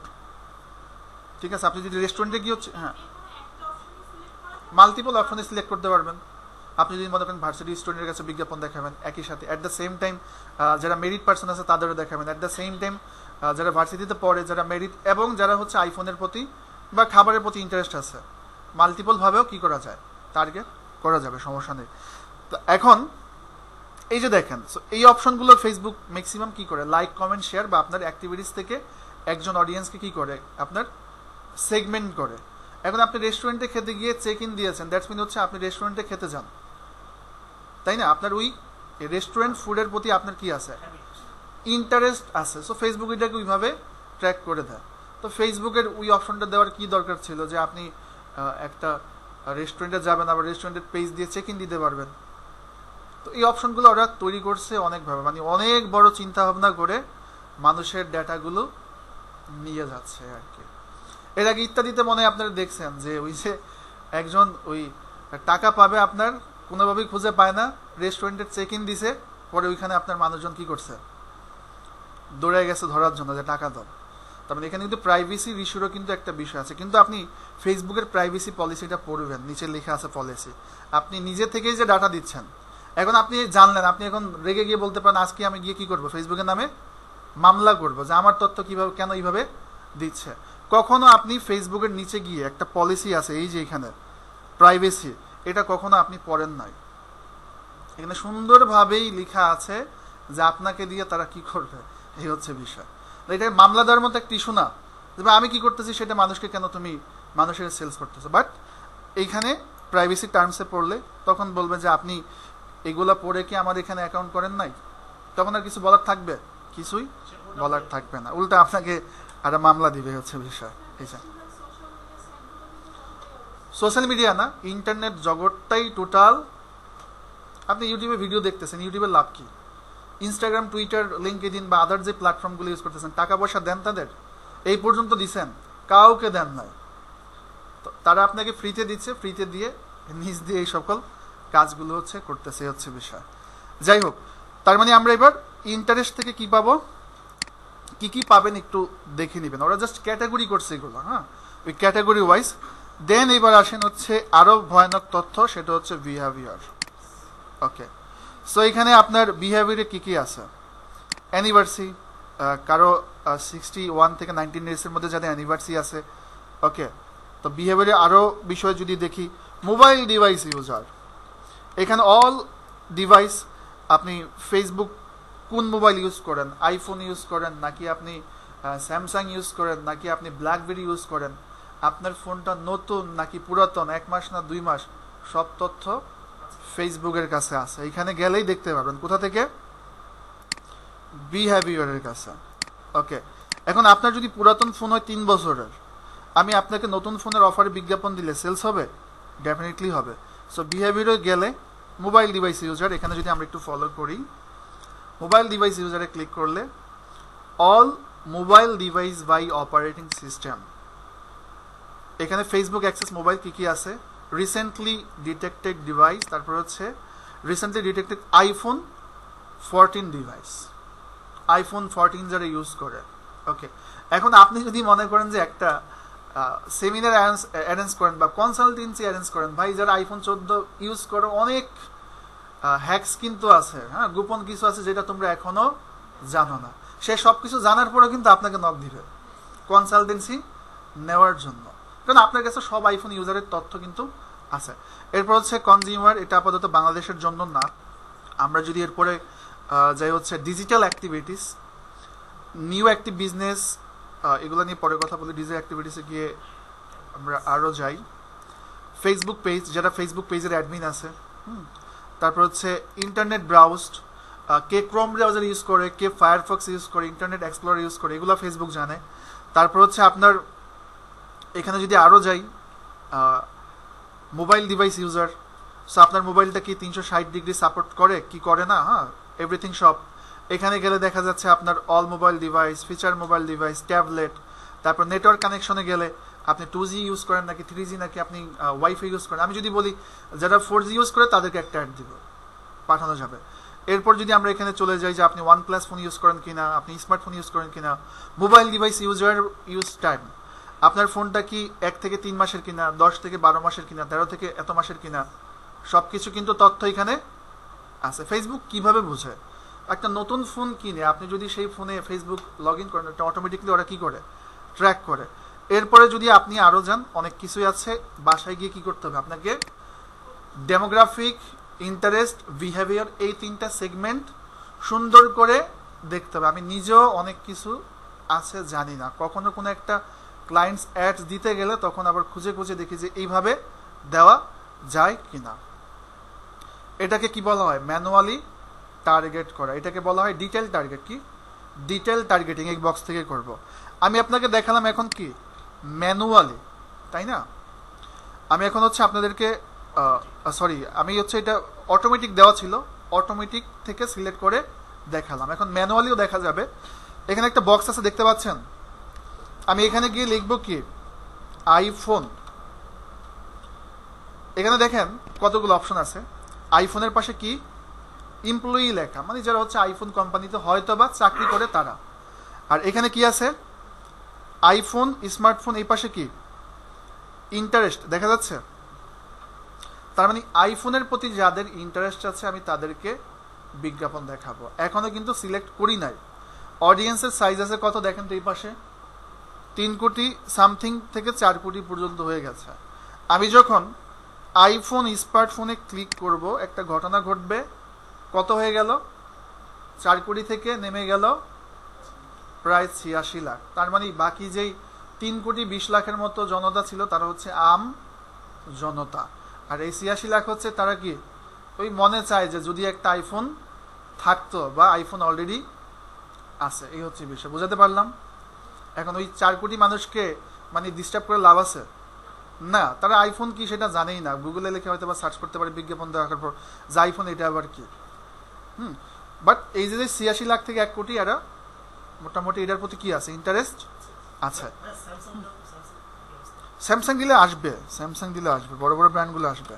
ঠিক আছে, আপনি যদি রেস্টুরেন্টে গিয়ে হচ্ছে হ্যাঁ। মাল্টিপল অপশনে সিলেক্ট করতে পারবেন। আপনি যদি মনে করেন ভার্সিটি স্টুডেন্টের কাছে বিজ্ঞাপন দেখাবেন, একই সাথে। অ্যাট দ্য সেম টাইম যারা মেরিট পার্সন আছে তাদেরও দেখাবেন। অ্যাট দ্য সেম টাইম যারা ভার্সিটিতে পড়ে, যারা মেরিট এবং যারা হচ্ছে আইফোনের প্রতি বা খাবারের প্রতি ইন্টারেস্ট আছে। মাল্টিপলভাবেও কি করা যায়? টার্গেট করা যাবে, সমস্যা নেই। তো এখন, এই যে দেখেন সো এই অপশনগুলো ফেসবুক ম্যাক্সিমাম কি করে? লাইক কমেন্ট শেয়ার বা আপনার অ্যাক্টিভিটিস থেকে একজন অডিয়েন্সকে কি করে? আপনার সেগমেন্ট করে। এখন আপনি রেস্টুরেন্টে খেতে গিয়ে চেক ইন দিয়েছেন দ্যাটস মিন হচ্ছে আপনি রেস্টুরেন্টে খেতে যান। তাই না? আপনার ওই রেস্টুরেন্ট ফুডের প্রতি আপনার কি আছে? ইন্টারেস্ট আছে। সো ফেসবুক এটাকে ওইভাবে ট্র্যাক করে দেয়। তো ফেসবুকের ওই অপশনটা দেওয়ার কি দরকার ছিল? যে আপনি একটা রেস্টুরেন্টে যাবেন, আবার রেস্টুরেন্টের পেজ দিয়ে চেক ইন দিতে পারবেন। তো এই অপশনগুলো ওরা তৈরি করছে অনেকভাবে। মানে অনেক বড় চিন্তা ভাবনা করে মানুষের ডেটাগুলো নিয়ে যাচ্ছে আর কি। এর আগে ইত্যাদিতে মনে হয় আপনারা দেখছেন যে ওই যে একজন ওই টাকা পাবে আপনার, কোনোভাবেই খুঁজে পায় না রেস্টুরেন্টের চেক ইন দিছে, পরে ওইখানে আপনার মানুষজন কি করছে? দৌড়ে গেছে ধরার জন্য যে টাকা দাও। তার মানে এখানে কিন্তু প্রাইভেসি ইস্যুরও কিন্তু একটা বিষয় আছে। কিন্তু আপনি ফেসবুকের প্রাইভেসি পলিসিটা পড়বেন, নিচে লেখা আছে পলিসি আপনি নিজে থেকেই যে ডাটা দিচ্ছেন, এখন আপনি জানলেন, আপনি এখন রেগে গিয়ে বলতে পারেন, আজকে আমি গিয়ে কি করব? ফেসবুকের নামে মামলা করব যে আমার তথ্য কীভাবে, কেন এইভাবে দিচ্ছে? কখনো আপনি ফেসবুকের নিচে গিয়ে একটা পলিসি আছে, এই যে এখানে প্রাইভেসি এটা কখনো আপনি পড়েন নাই। এখানে সুন্দরভাবেই লেখা আছে যে আপনাকে দিয়ে তারা কি করবে? এই হচ্ছে বিষয়। এটা মামলা দেওয়ার মতো একটা ইস্যু না। আমি কি করতেছি সেটা মানুষকে কেন তুমি মানুষের সেলস করতেছো? বাট এইখানে প্রাইভেসি টার্মসে পড়লে তখন বলবে যে আপনি এগুলা পড়ে কি আমার এখানে অ্যাকাউন্ট করেন নাই? তখন আর কিছু বলার থাকবে? কিছুই বলার থাকবে না। উল্টা আপনাকে একটা মামলা দিবে হচ্ছে বিষয়। সোশ্যাল মিডিয়া না ইন্টারনেট জগৎটাই টোটাল আপনি ইউটিউবে ভিডিও দেখতেছেন ইউটিউবের লাভ কি? ইনস্টাগ্রাম টুইটার লিঙ্কডিন বা আদার যে প্ল্যাটফর্মগুলো ইউজ করতেছেন, টাকা পয়সা দেন তাদের? এই পর্যন্ত দিছেন? কাউকে দেন নাই। তারা আপনাকে ফ্রিতে দিচ্ছে ফ্রিতে দিয়ে নিজ দিয়ে এই সকল কাজগুলো হচ্ছে, করতেছে হচ্ছে বিষয়। যাই হোক, তার মানে আমরা এবার ইন্টারেস্ট থেকে কি পাবো? কি কি পাবেন একটু দেখে নেবেন। ওরা জাস্ট ক্যাটাগরি করছে এগুলো হ্যাঁ? ওই ক্যাটাগরি ওয়াইজ দেন এবার আসেন হচ্ছে আরও ভয়ানক তথ্য, সেটা হচ্ছে বিহেভিয়ার ওকে সো এখানে আপনার বিহেভিয়ারে কী কী আছে? অ্যানিভার্সি কারও সিক্সটি ওয়ান থেকে নাইনটিন ইয়ার্সের মধ্যে যাদের অ্যানিভার্সি আছে ওকে তো বিহেভিয়ারে আরও বিষয় যদি দেখি মোবাইল ডিভাইস ইউজার এখানে অল ডিভাইস আপনি ফেসবুক কোন মোবাইল ইউজ করেন? আইফোন ইউজ করেন, নাকি আপনি স্যামসাং ইউজ করেন, নাকি আপনি ব্ল্যাকবেরি ইউজ করেন? আপনার ফোনটা নতুন নাকি পুরাতন, এক মাস না দুই মাস? সব তথ্য ফেসবুকের কাছে আছে। এখানে গেলেই দেখতে পাবেন কোথা থেকে? বিহেভিয়ারের কাছে। ওকে এখন আপনার যদি পুরাতন ফোন হয়, তিন বছরের। আমি আপনাকে নতুন ফোনের অফারে বিজ্ঞাপন দিলে সেলস হবে? ডেফিনেটলি হবে। সো বিহেভিয়ারে গেলে মোবাইল ডিভাইস ইউজার এখানে যদি আমরা একটু ফলো করি মোবাইল ডিভাইস ইউজারে ক্লিক করলে all mobile device by operating system এখানে ফেসবুক অ্যাক্সেস মোবাইল কী কী আছে? রিসেন্টলি ডিটেক্টেড ডিভাইস তারপর হচ্ছে recently detected iPhone fourteen device iPhone fourteen যারা ইউজ করে। ওকে এখন আপনি যদি মনে করেন যে একটা সেমিনার অ্যারেঞ্জ করেন বা কনসালটেন্সি অ্যারেঞ্জ করেন, ভাই যারা আইফোন চোদ্দ ইউজ করে, অনেক হ্যাক্স কিন্তু আছে। হ্যাঁ গোপন কিছু আছে যেটা তোমরা এখনও জানো না। সে সব কিছু জানার পরেও কিন্তু আপনাকে নক দিবে। কনসালটেন্সি নেওয়ার জন্য। কারণ আপনার কাছে সব আইফোন ইউজারের তথ্য কিন্তু আছে। এরপর হচ্ছে কনজিউমার এটা আপাতত বাংলাদেশের জন্য না। আমরা যদি এরপরে যাই হচ্ছে digital activities new active business এগুলো নিয়ে পরে কথা বলি। ডিজিটাল অ্যাক্টিভিটিসে গিয়ে আমরা আরও যাই। ফেসবুক পেজ যারা ফেসবুক পেজের অ্যাডমিন আছে তারপর হচ্ছে ইন্টারনেট ব্রাউজড কে ক্রোম ব্রাউজার ইউজ করে, কে ফায়ারফক্স ইউজ করে ইন্টারনেট এক্সপ্লোর ইউজ করে, এগুলো ফেসবুক জানে। তারপর হচ্ছে আপনার এখানে যদি আরও যাই মোবাইল ডিভাইস ইউজার সো আপনার মোবাইলটা কি তিনশো ষাট ডিগ্রি সাপোর্ট করে, কি করে না? হ্যাঁ এভরিথিং সব। এখানে গেলে দেখা যাচ্ছে আপনার all mobile device feature mobile device tablet তারপর নেটওয়ার্ক কানেকশনে গেলে আপনি টু জি ইউজ করেন নাকি থ্রি জি নাকি আপনি ওয়াইফাই ইউজ করেন। আমি যদি বলি, যারা ফোর জি ইউজ করে তাদেরকে একটা অ্যাড দিব, পাঠানো যাবে। এরপর যদি আমরা এখানে চলে যাই যে আপনি ওয়ান প্লাস ফোন ইউজ করেন কিনা, আপনি স্মার্টফোন ইউজ করেন কিনা mobile device user use time আপনার ফোনটা কি এক থেকে তিন মাসের কিনা, দশ থেকে বারো মাসের কিনা, তেরো থেকে এত মাসের কিনা সব কিছু কিন্তু তথ্য এখানে আছে। ফেসবুক কীভাবে বোঝে? একটা নতুন ফোন কিনে আপনি যদি সেই ফোনে ফেসবুক লগ ইন করেন, এটা অটোমেটিকলি ওরা কি করে? ট্র্যাক করে। এরপরে যদি আপনি আরও যান, অনেক কিছুই আছে, বাসায় গিয়ে কি করতে হবে আপনাকে? ডেমোগ্রাফিক ইন্টারেস্ট বিহেভিয়ার এই তিনটা সেগমেন্ট সুন্দর করে দেখতে হবে। আমি নিজেও অনেক কিছু আছে জানি না। কখনো কোনো একটা ক্লায়েন্টস অ্যাডস দিতে গেলে তখন আবার খুঁজে খুঁজে দেখি যে এইভাবে দেওয়া যায় কি না এটাকে কি বলা হয়? ম্যানুয়ালি টার্গেট করা। এটাকে বলা হয় ডিটেল টার্গেট। কি? ডিটেল টার্গেটিং এই বক্স থেকে করব। আমি আপনাকে দেখালাম এখন কি? ম্যানুয়ালি। তাই না? আমি এখন হচ্ছে আপনাদেরকে সরি আমি হচ্ছে এটা অটোমেটিক দেওয়া ছিল। অটোমেটিক থেকে সিলেক্ট করে দেখালাম। এখন ম্যানুয়ালিও দেখা যাবে। এখানে একটা বক্স আছে, দেখতে পাচ্ছেন? আমি এখানে গিয়ে লিখব কি? আইফোন এখানে দেখেন কতগুলো অপশন আছে। আইফোনের পাশে কি? এমপ্লয়ি লেখা মানে যারা হচ্ছে আইফোন কোম্পানিতে হয়তো বা চাকরি করে তারা। আর এখানে কি আছে? আইফোন স্মার্টফোন এই পাশে কি? ইন্টারেস্ট দেখা যাচ্ছে? তার মানে আইফোনের প্রতি যাদের ইন্টারেস্ট আছে, আমি তাদেরকে বিজ্ঞাপন দেখাবো। এখনও কিন্তু সিলেক্ট করি নাই। অডিয়েন্সের সাইজ আছে কত দেখেন তো এই পাশে? তিন কোটি সামথিং থেকে চার কোটি পর্যন্ত হয়ে গেছে। আমি যখন আইফোন স্মার্টফোনে ক্লিক করব, একটা ঘটনা ঘটবে। কত হয়ে গেল? চার কোটি থেকে নেমে গেল প্রায় ছিয়াশি লাখ। তার মানে বাকি যেই তিন কোটি বিশ লাখের মতো জনতা ছিল, তারা হচ্ছে আম জনতা। আর এই ছিয়াশি লাখ হচ্ছে তারা কি? ওই মনে চায় যে যদি একটা আইফোন থাকতো বা আইফোন অলরেডি আছে। এই হচ্ছে বিষয়। বুঝাতে পারলাম? এখন ওই চার কোটি মানুষকে মানে ডিস্টার্ব করে লাভ আছে? না, তারা আইফোন কি সেটা জানেই না। গুগলে লিখে হয়তো বা সার্চ করতে পারে বিজ্ঞাপন দেওয়ার পর, যে আইফোন এটা আবার কি? হুম বাট এই যে ছিয়াশি লাখ থেকে এক কোটি, এরা মোটামুটি এটার প্রতি কি আছে? ইন্টারেস্ট আছে। স্যামসাং দিলে আসবে স্যামসাং দিলে আসবে, বড় বড় ব্র্যান্ডগুলো আসবে।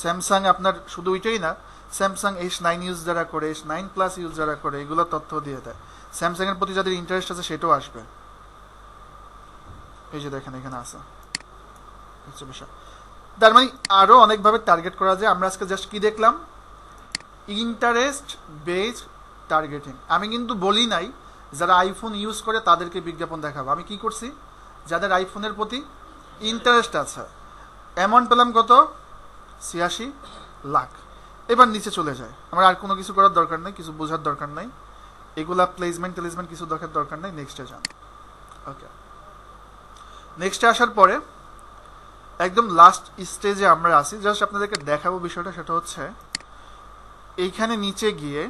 স্যামসাং আপনার শুধু ওইটাই না স্যামসাং এইচ নাইন ইউজ যারা করে এইচ নাইন প্লাস ইউজ যারা করে, এগুলো তথ্য দিয়ে দেয়। স্যামসাং এর প্রতি যাদের ইন্টারেস্ট আছে, সেটাও আসবে। এই যে দেখেন, এখানে আছে। তার মানে আরও অনেকভাবে টার্গেট করা যায়। আমরা আজকে জাস্ট কি দেখলাম? ইন্টারেস্ট বেজ টার্গেটিং আমি কিন্তু বলি নাই, যারা আইফোন ইউজ করে, তাদেরকে বিজ্ঞাপন দেখাবো। আমি কি করছি? যাদের আইফোনের প্রতি ইন্টারেস্ট আছে অ্যামাউন্ট পেলাম কত? ছিয়াশি লাখ। এবার নিচে চলে যায়। আমার আর কোনো কিছু করার দরকার নেই, কিছু বোঝার দরকার নেই। এগুলা প্লেসমেন্ট টেলিসমেন্ট কিছু দেখার দরকার নেই নেক্সটে যান। ওকে নেক্সটে আসার পরে, একদম লাস্ট স্টেজে আমরা আসি জাস্ট আপনাদেরকে দেখাবো বিষয়টা, সেটা হচ্ছে, এইখানে নিচে গিয়ে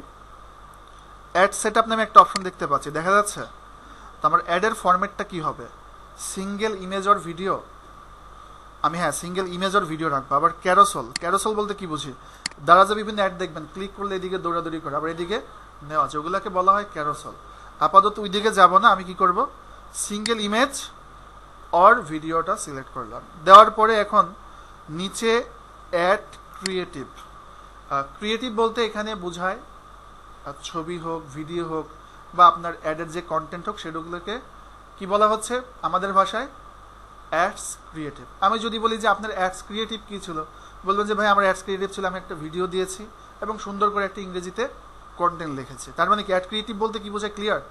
অ্যাড সেট আপ নামে একটা অপশন দেখতে পাচ্ছি। দেখা যাচ্ছে, তো আমার অ্যাডের ফরম্যাটটা কি হবে? সিঙ্গেল ইমেজ অর ভিডিও আমি হ্যাঁ সিঙ্গেল ইমেজ অর ভিডিও রাখব। আবার ক্যারোসল ক্যারোসল বলতে কি বুঝি? দারাজে বিভিন্ন অ্যাড দেখবেন, ক্লিক করলে এদিকে দৌড়াদৌড়ি করে, আবার এদিকে নেওয়া আছে। ওগুলোকে বলা হয় ক্যারোসল। আপাতত ওই দিকে যাব না, আমি কি করব? সিঙ্গেল ইমেজ অর ভিডিওটা সিলেক্ট করলাম। দেওয়ার পরে এখন নিচে অ্যাড ক্রিয়েটিভ ক্রিয়েটিভ বলতে এখানে বোঝায় ছবি হোক ভিডিও হোক, বা আপনার অ্যাডের যে কন্টেন্ট হোক, সেগুলোকে কি বলা হচ্ছে? আমাদের ভাষায় অ্যাডস ক্রিয়েটিভ আমি যদি বলি যে আপনার অ্যাডস ক্রিয়েটিভ কী ছিল? বলবেন যে, ভাই, আমার অ্যাডস ক্রিয়েটিভ ছিল, আমি একটা ভিডিও দিয়েছি এবং সুন্দর করে একটা ইংরেজিতে কন্টেন্ট লিখেছি। তার মানে কি অ্যাড ক্রিয়েটিভ বলতে কি বোঝায় ক্লিয়ার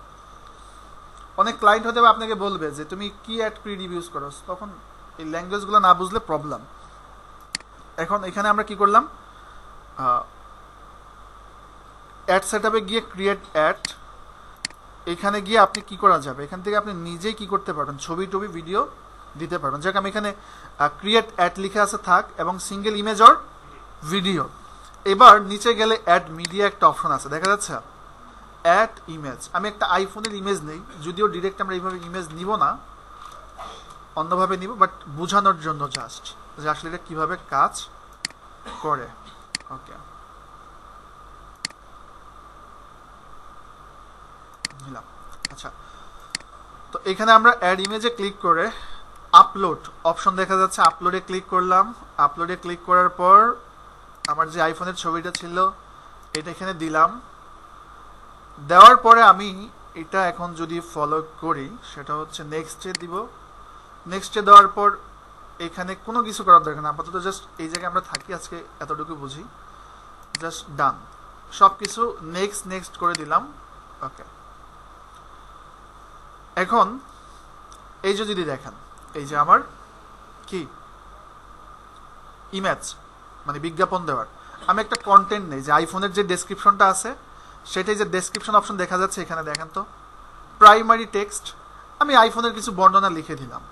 অনেক ক্লায়েন্ট হতে আপনাকে বলবে যে, তুমি কি অ্যাড ক্রিয়েটিভ ইউজ করো? তখন এই ল্যাঙ্গুয়েজগুলো না বুঝলে প্রবলেম এখন এখানে আমরা কি করলাম? অ্যাড সেট গিয়ে ক্রিয়েট অ্যাড এখানে গিয়ে আপনি কি করা যাবে? এখান থেকে আপনি নিজেই কি করতে পারবেন? ছবি টবি ভিডিও দিতে পারবেন। যাক, আমি এখানে ক্রিয়েট অ্যাড লিখে আছে থাক, এবং সিঙ্গেল ইমেজ অর ভিডিও এবার নিচে গেলে অ্যাড মিডিয়া একটা অপশন আছে। দেখা যাচ্ছে অ্যাড ইমেজ আমি একটা আইফোনের ইমেজ নেই, যদিও ডিরেক্ট আমরা এইভাবে ইমেজ নিব না, অন্যভাবে নিব বাট বোঝানোর জন্য জাস্ট যে আসলে এটা কীভাবে কাজ করে। ওকে নিলাম। আচ্ছা। তো এখানে আমরা অ্যাড ইমেজে ক্লিক করে আপলোড অপশন দেখা যাচ্ছে, আপলোডে ক্লিক করলাম। আপলোডে ক্লিক করার পর আমার যে আইফোনের ছবিটা ছিল, এটা এখানে দিলাম। দেওয়ার পরে আমি এটা এখন যদি ফলো করি, সেটা হচ্ছে নেক্সটে দিব। নেক্সটে দেওয়ার পর এখানে কোনো কিছু করার দরকার না আপাতত জাস্ট এই জায়গায় আমরা থাকি, আজকে এতটুকু বুঝি। জাস্ট ডান সব কিছু নেক্সট নেক্সট করে দিলাম। ওকে এখন এই যদি দেখেন এই যে আমার, কি? ইমেজ মানে বিজ্ঞাপন দেওয়ার। আমি একটা কন্টেন্ট নেই, যে আইফোনের যে ডেসক্রিপশনটা আছে, সেটাই যে ডেসক্রিপশন অপশন দেখা যাচ্ছে এখানে, দেখেন তো। প্রাইমারি টেক্সট আমি আইফোনের কিছু বর্ণনা লিখে দিলাম।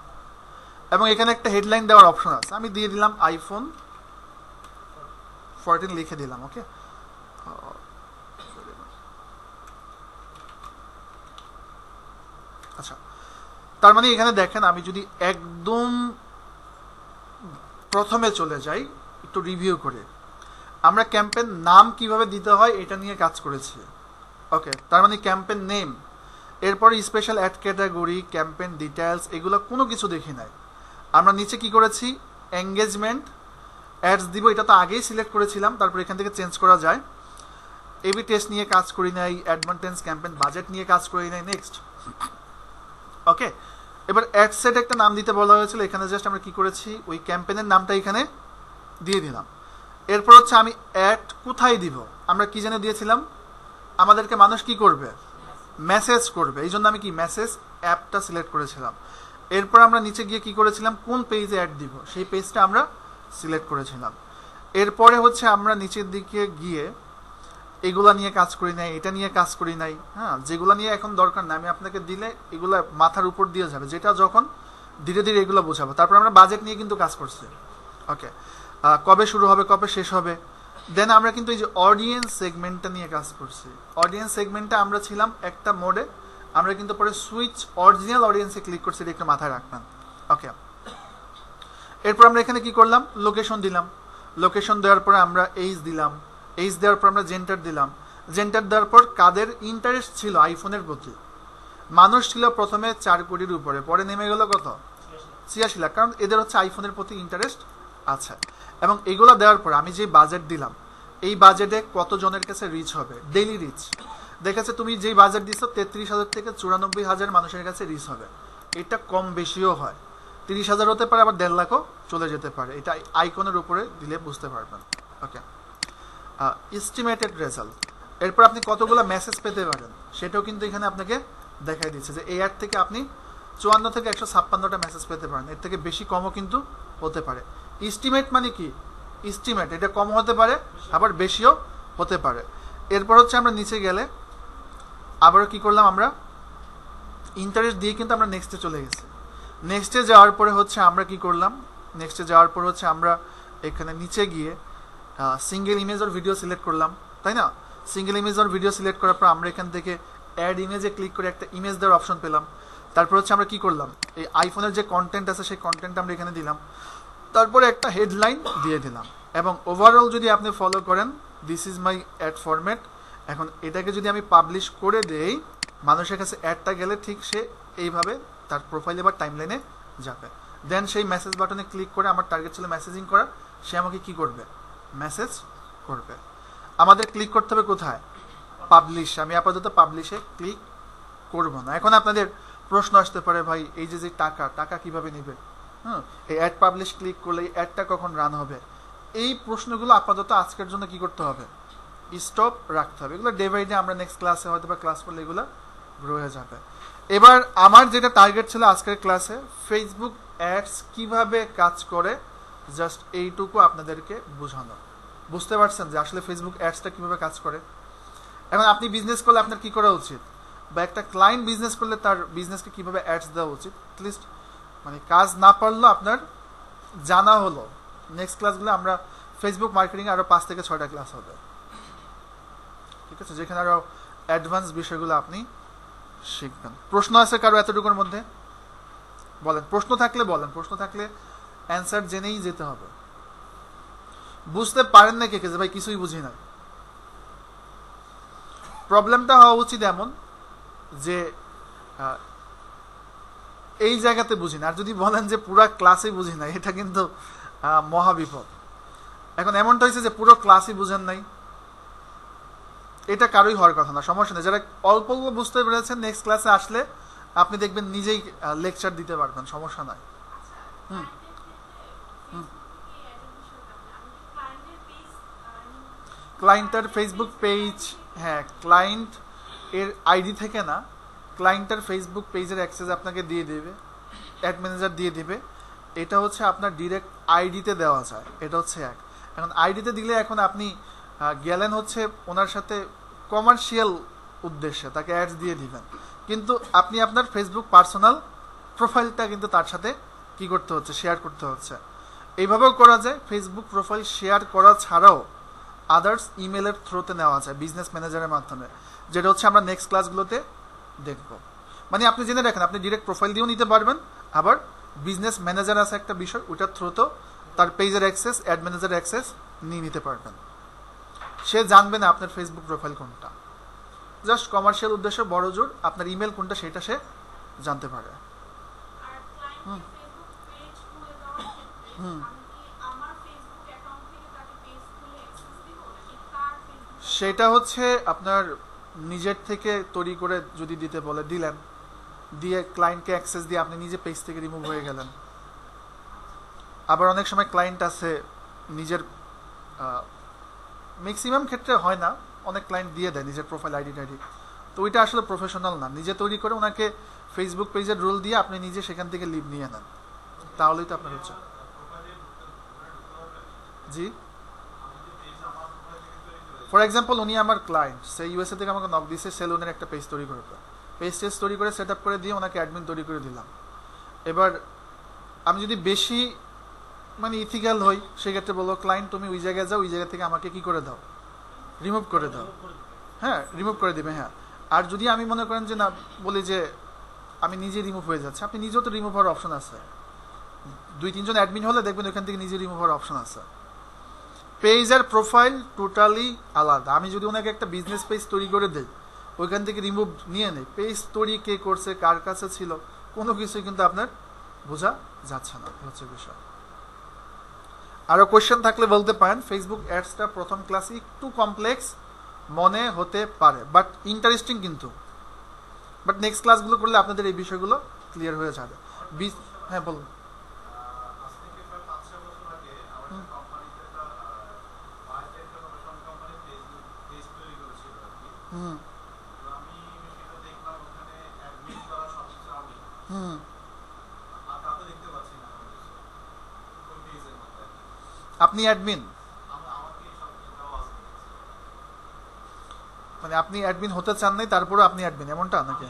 এবং এখানে একটা হেডলাইন দেওয়ার অপশন আছে। আমি দিয়ে দিলাম আইফোন ফোরটিন লিখে দিলাম ওকে আচ্ছা তার মানে এখানে দেখেন আমি যদি একদম প্রথমে চলে যাই, একটু রিভিউ করে। আমরা ক্যাম্পেন নাম কীভাবে দিতে হয় এটা নিয়ে কাজ করেছি। ওকে তার মানে ক্যাম্পেন নেম এরপর special ad category campaign details এগুলো কোনো কিছু দেখি নাই। আমরা নিচে কি করেছি? এঙ্গেজমেন্ট অ্যাডস দিব, এটা তো আগেই সিলেক্ট করেছিলাম, তারপর এখান থেকে চেঞ্জ করা যায়। এবি টেস্ট নিয়ে কাজ করি নাই অ্যাডভান্টেন্স ক্যাম্পেন বাজেট নিয়ে কাজ করি নাই নেক্সট ওকে এবার অ্যাড সেট একটা নাম দিতে বলা হয়েছিল, এখানে জাস্ট আমরা কি করেছি? ওই ক্যাম্পেনের নামটা এখানে দিয়ে দিলাম। এরপর হচ্ছে আমি অ্যাড কোথায় দিব? আমরা কি জেনে দিয়েছিলাম? আমাদেরকে মানুষ কি করবে? মেসেজ করবে। এই জন্য আমি কি মেসেজ অ্যাপটা সিলেক্ট করেছিলাম। এরপর আমরা নিচে গিয়ে কি করেছিলাম? কোন পেজে অ্যাড দিব? সেই পেজটা আমরা সিলেক্ট করেছিলাম। এরপরে হচ্ছে আমরা নিচের দিকে গিয়ে এগুলা নিয়ে কাজ করি নাই, এটা নিয়ে কাজ করি নাই। হ্যাঁ যেগুলো নিয়ে এখন দরকার না আমি আপনাকে দিলে এগুলা মাথার উপর দিয়ে যাবে, যেটা যখন ধীরে ধীরে এগুলো বোঝাবো। তারপর আমরা বাজেট নিয়ে কিন্তু কাজ করছি। ওকে কবে শুরু হবে, কবে শেষ হবে? দেন আমরা কিন্তু এই যে অডিয়েন্স সেগমেন্টটা নিয়ে কাজ করছি। অডিয়েন্স সেগমেন্টটা আমরা ছিলাম একটা মোডে আমরা কিন্তু পরে সুইচ অরিজিনাল অডিয়েন্সে ক্লিক করছি, এটা একটু মাথায় রাখবেন। ওকে এরপর আমরা এখানে কি করলাম? লোকেশন দিলাম। লোকেশন দেওয়ার পরে আমরা এইজ দিলাম। এইজ দেওয়ার পর আমরা জেন্টার দিলাম। জেন্টার দেওয়ার পর কাদের ইন্টারেস্ট ছিল আইফোনের প্রতি? মানুষ ছিল প্রথমে চার কোটির উপরে, পরে নেমে গেল কত? ছিয়াশি লাখ, কারণ এদের হচ্ছে আইফোনের প্রতি ইন্টারেস্ট আছে। এবং এগুলো দেওয়ার পর আমি যে বাজেট দিলাম, এই বাজেটে কতজনের কাছে রিচ হবে? ডেইলি রিচ দেখেছে, তুমি যেই বাজেট দিচ্ছ তেত্রিশ হাজার থেকে চুরানব্বই হাজার মানুষের কাছে রিচ হবে। এটা কম বেশিও হয়। তিরিশ হাজার হতে পারে, আবার দেড় লাখও চলে যেতে পারে। এটা আইকনের উপরে দিলে বুঝতে পারবেন। ওকে এস্টিমেটেড রেজাল্ট এরপর আপনি কতগুলো মেসেজ পেতে পারেন, সেটাও কিন্তু এখানে আপনাকে দেখাই দিচ্ছে যে এই অ্যাড থেকে আপনি চুয়ান্ন থেকে একশো ছাপ্পান্নটা মেসেজ পেতে পারেন। এর থেকে বেশি কমও কিন্তু হতে পারে। ইস্টিমেট মানে কি? ইস্টিমেট এটা কম হতে পারে, আবার বেশিও হতে পারে। এরপর হচ্ছে আমরা নিচে গেলে আবারও কি করলাম আমরা? ইন্টারেস্ট দিয়ে কিন্তু আমরা নেক্সটে চলে গেছি। নেক্সটে যাওয়ার পরে হচ্ছে আমরা কি করলাম? নেক্সটে যাওয়ার পর হচ্ছে আমরা এখানে নিচে গিয়ে সিঙ্গেল ইমেজ ভিডিও সিলেক্ট করলাম, তাই না? সিঙ্গেল ইমেজ আর ভিডিও সিলেক্ট করার পর আমরা এখান থেকে অ্যাড ইমেজে ক্লিক করে একটা ইমেজ দেওয়ার অপশন পেলাম। তারপর হচ্ছে আমরা কি করলাম? এই আইফোনের যে কন্টেন্ট আছে, সেই কন্টেন্ট আমরা এখানে দিলাম। তারপরে একটা হেডলাইন দিয়ে দিলাম। এবং ওভারঅল যদি আপনি ফলো করেন this is my ad format এখন এটাকে যদি আমি পাবলিশ করে দেই, মানুষের কাছে অ্যাডটা গেলে ঠিক সে এইভাবে তার প্রোফাইলে বা টাইমলাইনে যাবে। দেন সেই মেসেজ বাটনে ক্লিক করে আমার টার্গেট ছিল মেসেজিং করা, সে আমাকে কি করবে? মেসেজ করবে। আমাদের ক্লিক করতে হবে কোথায়? পাবলিশ আমি আপাতত পাবলিশে ক্লিক করব না। এখন আপনাদের প্রশ্ন আসতে পারে, ভাই, এই যে যে টাকা টাকা কীভাবে নেবে? হুম, এই অ্যাড পাবলিশ ক্লিক করলে এই অ্যাডটা কখন রান হবে? এই প্রশ্নগুলো আপাতত আজকের জন্য কি করতে হবে? স্টপ রাখতে হবে। এগুলো ডে বাই ডে আমরা নেক্সট ক্লাসে হয়তো বা ক্লাস করলে এগুলো রয়ে যাবে। এবার আমার যেটা টার্গেট ছিল আজকের ক্লাসে ফেসবুক অ্যাডস কীভাবে কাজ করে জাস্ট এইটুকু আপনাদেরকে বোঝানো। বুঝতে পারছেন যে আসলে ফেসবুক অ্যাডসটা কীভাবে কাজ করে? এখন আপনি বিজনেস করলে আপনার কি করা উচিত? বা একটা ক্লায়েন্ট বিজনেস করলে তার বিজনেসকে কীভাবে অ্যাডস দেওয়া উচিত? লিস্ট মানে কাজ না পারলেও আপনার, জানা হলো। নেক্সট ক্লাসগুলো আমরা ফেসবুক মার্কেটিং আরও পাঁচ থেকে ছয়টা ক্লাস হবে। ঠিক আছে? যেখানে আরও অ্যাডভান্স বিষয়গুলো আপনি শিখবেন। প্রশ্ন আছে কারও এতটুকুর মধ্যে? বলেন। প্রশ্ন থাকলে বলেন। প্রশ্ন থাকলে অ্যান্সার জেনেই যেতে হবে। বুঝতে পারেন না কে কে ভাই কিছুই বুঝি না প্রবলেমটা হওয়া উচিত এমন যে এই জায়গাতে বুঝি না। আর যদি বলেন যে পুরো ক্লাসে বুঝি না এটা কিন্তু মহাবিপদ। এখন এমনটা হয়েছে যে পুরো ক্লাসই বুঝেন নাই। এটা কারোই হওয়ার কথা না, সমস্যা নেই। যারা অল্প অল্প বুঝতে পেরেছেন নেক্সট ক্লাসে আসলে আপনি দেখবেন নিজেই লেকচার দিতে পারবেন, সমস্যা নয় হুম। ক্লায়েন্টের ফেসবুক পেজ হ্যাঁ ক্লায়েন্ট এর আইডি থেকে না ক্লায়েন্টের ফেসবুক পেজের অ্যাক্সেস আপনাকে দিয়ে দেবে অ্যাড ম্যানেজার দিয়ে দেবে। এটা হচ্ছে আপনার ডিরেক্ট আইডিতে দেওয়া যায়, এটা হচ্ছে এক। এখন আইডিতে দিলে এখন আপনি গেলেন হচ্ছে ওনার সাথে কমার্শিয়াল উদ্দেশ্যে, তাকে অ্যাডস দিয়ে দিবেন। কিন্তু আপনি আপনার ফেসবুক পার্সোনাল প্রোফাইলটা কিন্তু তার সাথে কি করতে হচ্ছে শেয়ার করতে হচ্ছে। এইভাবেও করা যায় ফেসবুক প্রোফাইল শেয়ার করা ছাড়াও আদার্স ইমেলের থ্রুতে নেওয়া আছে বিজনেস ম্যানেজারের মাধ্যমে। যেটা হচ্ছে আমরা নেক্সট ক্লাসগুলোতে দেখব। মানে আপনি জেনে রাখেন আপনি ডিরেক্ট প্রোফাইল দিয়েও নিতে পারবেন আবার বিজনেস ম্যানেজার আছে একটা বিষয় ওইটার থ্রুতেও তার পেজের অ্যাক্সেস অ্যাড ম্যানেজার অ্যাক্সেস নিয়ে নিতে পারবেন। সে জানবে না আপনার ফেসবুক প্রোফাইল কোনটা। জাস্ট কমার্শিয়াল উদ্দেশ্যে বড় জোর আপনার ইমেল কোনটা সেটা সে জানতে পারে। হুম। হুম। সেটা হচ্ছে আপনার নিজের থেকে তৈরি করে যদি দিতে বলে, দিলেন, দিয়ে ক্লায়েন্টকে অ্যাক্সেস দিয়ে আপনি নিজে পেজ থেকে রিমুভ হয়ে গেলেন। আবার অনেক সময় ক্লায়েন্ট আছে, নিজের ম্যাক্সিমাম ক্ষেত্রে হয় না, অনেক ক্লায়েন্ট দিয়ে দেয় নিজের প্রোফাইল আইডি টাইডি তো ওইটা আসলে প্রফেশনাল না, নিজে তৈরি করে ওনাকে ফেসবুক পেজের রোল দিয়ে আপনি নিজে সেখান থেকে লিভ নিয়ে নেন। তাহলেই তো আপনার হচ্ছে। জি? ফর এক্সাম্পল উনি আমার ক্লায়েন্ট সে ইউএসএ থেকে আমাকে নক দিয়েছে সেলুনের একটা পেজ তৈরি করবে পেজ টেজ তৈরি করে সেট আপ করে দিয়ে ওনাকে অ্যাডমিন তৈরি করে দিলাম। এবার আমি যদি বেশি মানে ইথিক্যাল হই সেক্ষেত্রে বলব ক্লায়েন্ট তুমি ওই জায়গায় যাও ওই জায়গা থেকে আমাকে কি করে দাও? রিমুভ করে দাও। হ্যাঁ রিমুভ করে দেবে হ্যাঁ। আর যদি আমি মনে করেন যে না বলি যে আমি নিজে রিমুভ হয়ে যাচ্ছে আপনি নিজেও তো রিমুভ হওয়ার অপশন আছে। দুই তিনজন অ্যাডমিন হলে দেখবেন ওইখান থেকে নিজে রিমুভ হওয়ার অপশন আছে। পেজ আর প্রোফাইল টোটালি আলাদা। আমি যদি ওনাকে একটা বিজনেস পেজ তৈরি করে দেই, ওইখান থেকে রিমুভ নিয়ে নেই। পেজ তৈরি কে করছে, কার কাছে ছিল, কোনো কিছুই কিন্তু আপনার বোঝা যাচ্ছে না হচ্ছে বিষয়। আরও কোয়েশ্চেন থাকলে বলতে পারেন ফেসবুক অ্যাডসটা প্রথম ক্লাসে একটু কমপ্লেক্স মনে হতে পারে বাট ইন্টারেস্টিং কিন্তু। বাট নেক্সট ক্লাসগুলো করলে আপনাদের এই বিষয়গুলো ক্লিয়ার হয়ে যাবে। হ্যাঁ বলুন। আপনি অ্যাডমিন মানে আপনি অ্যাডমিন হতে চান নাই তারপরে আপনি অ্যাডমিন এমনটা নাকি?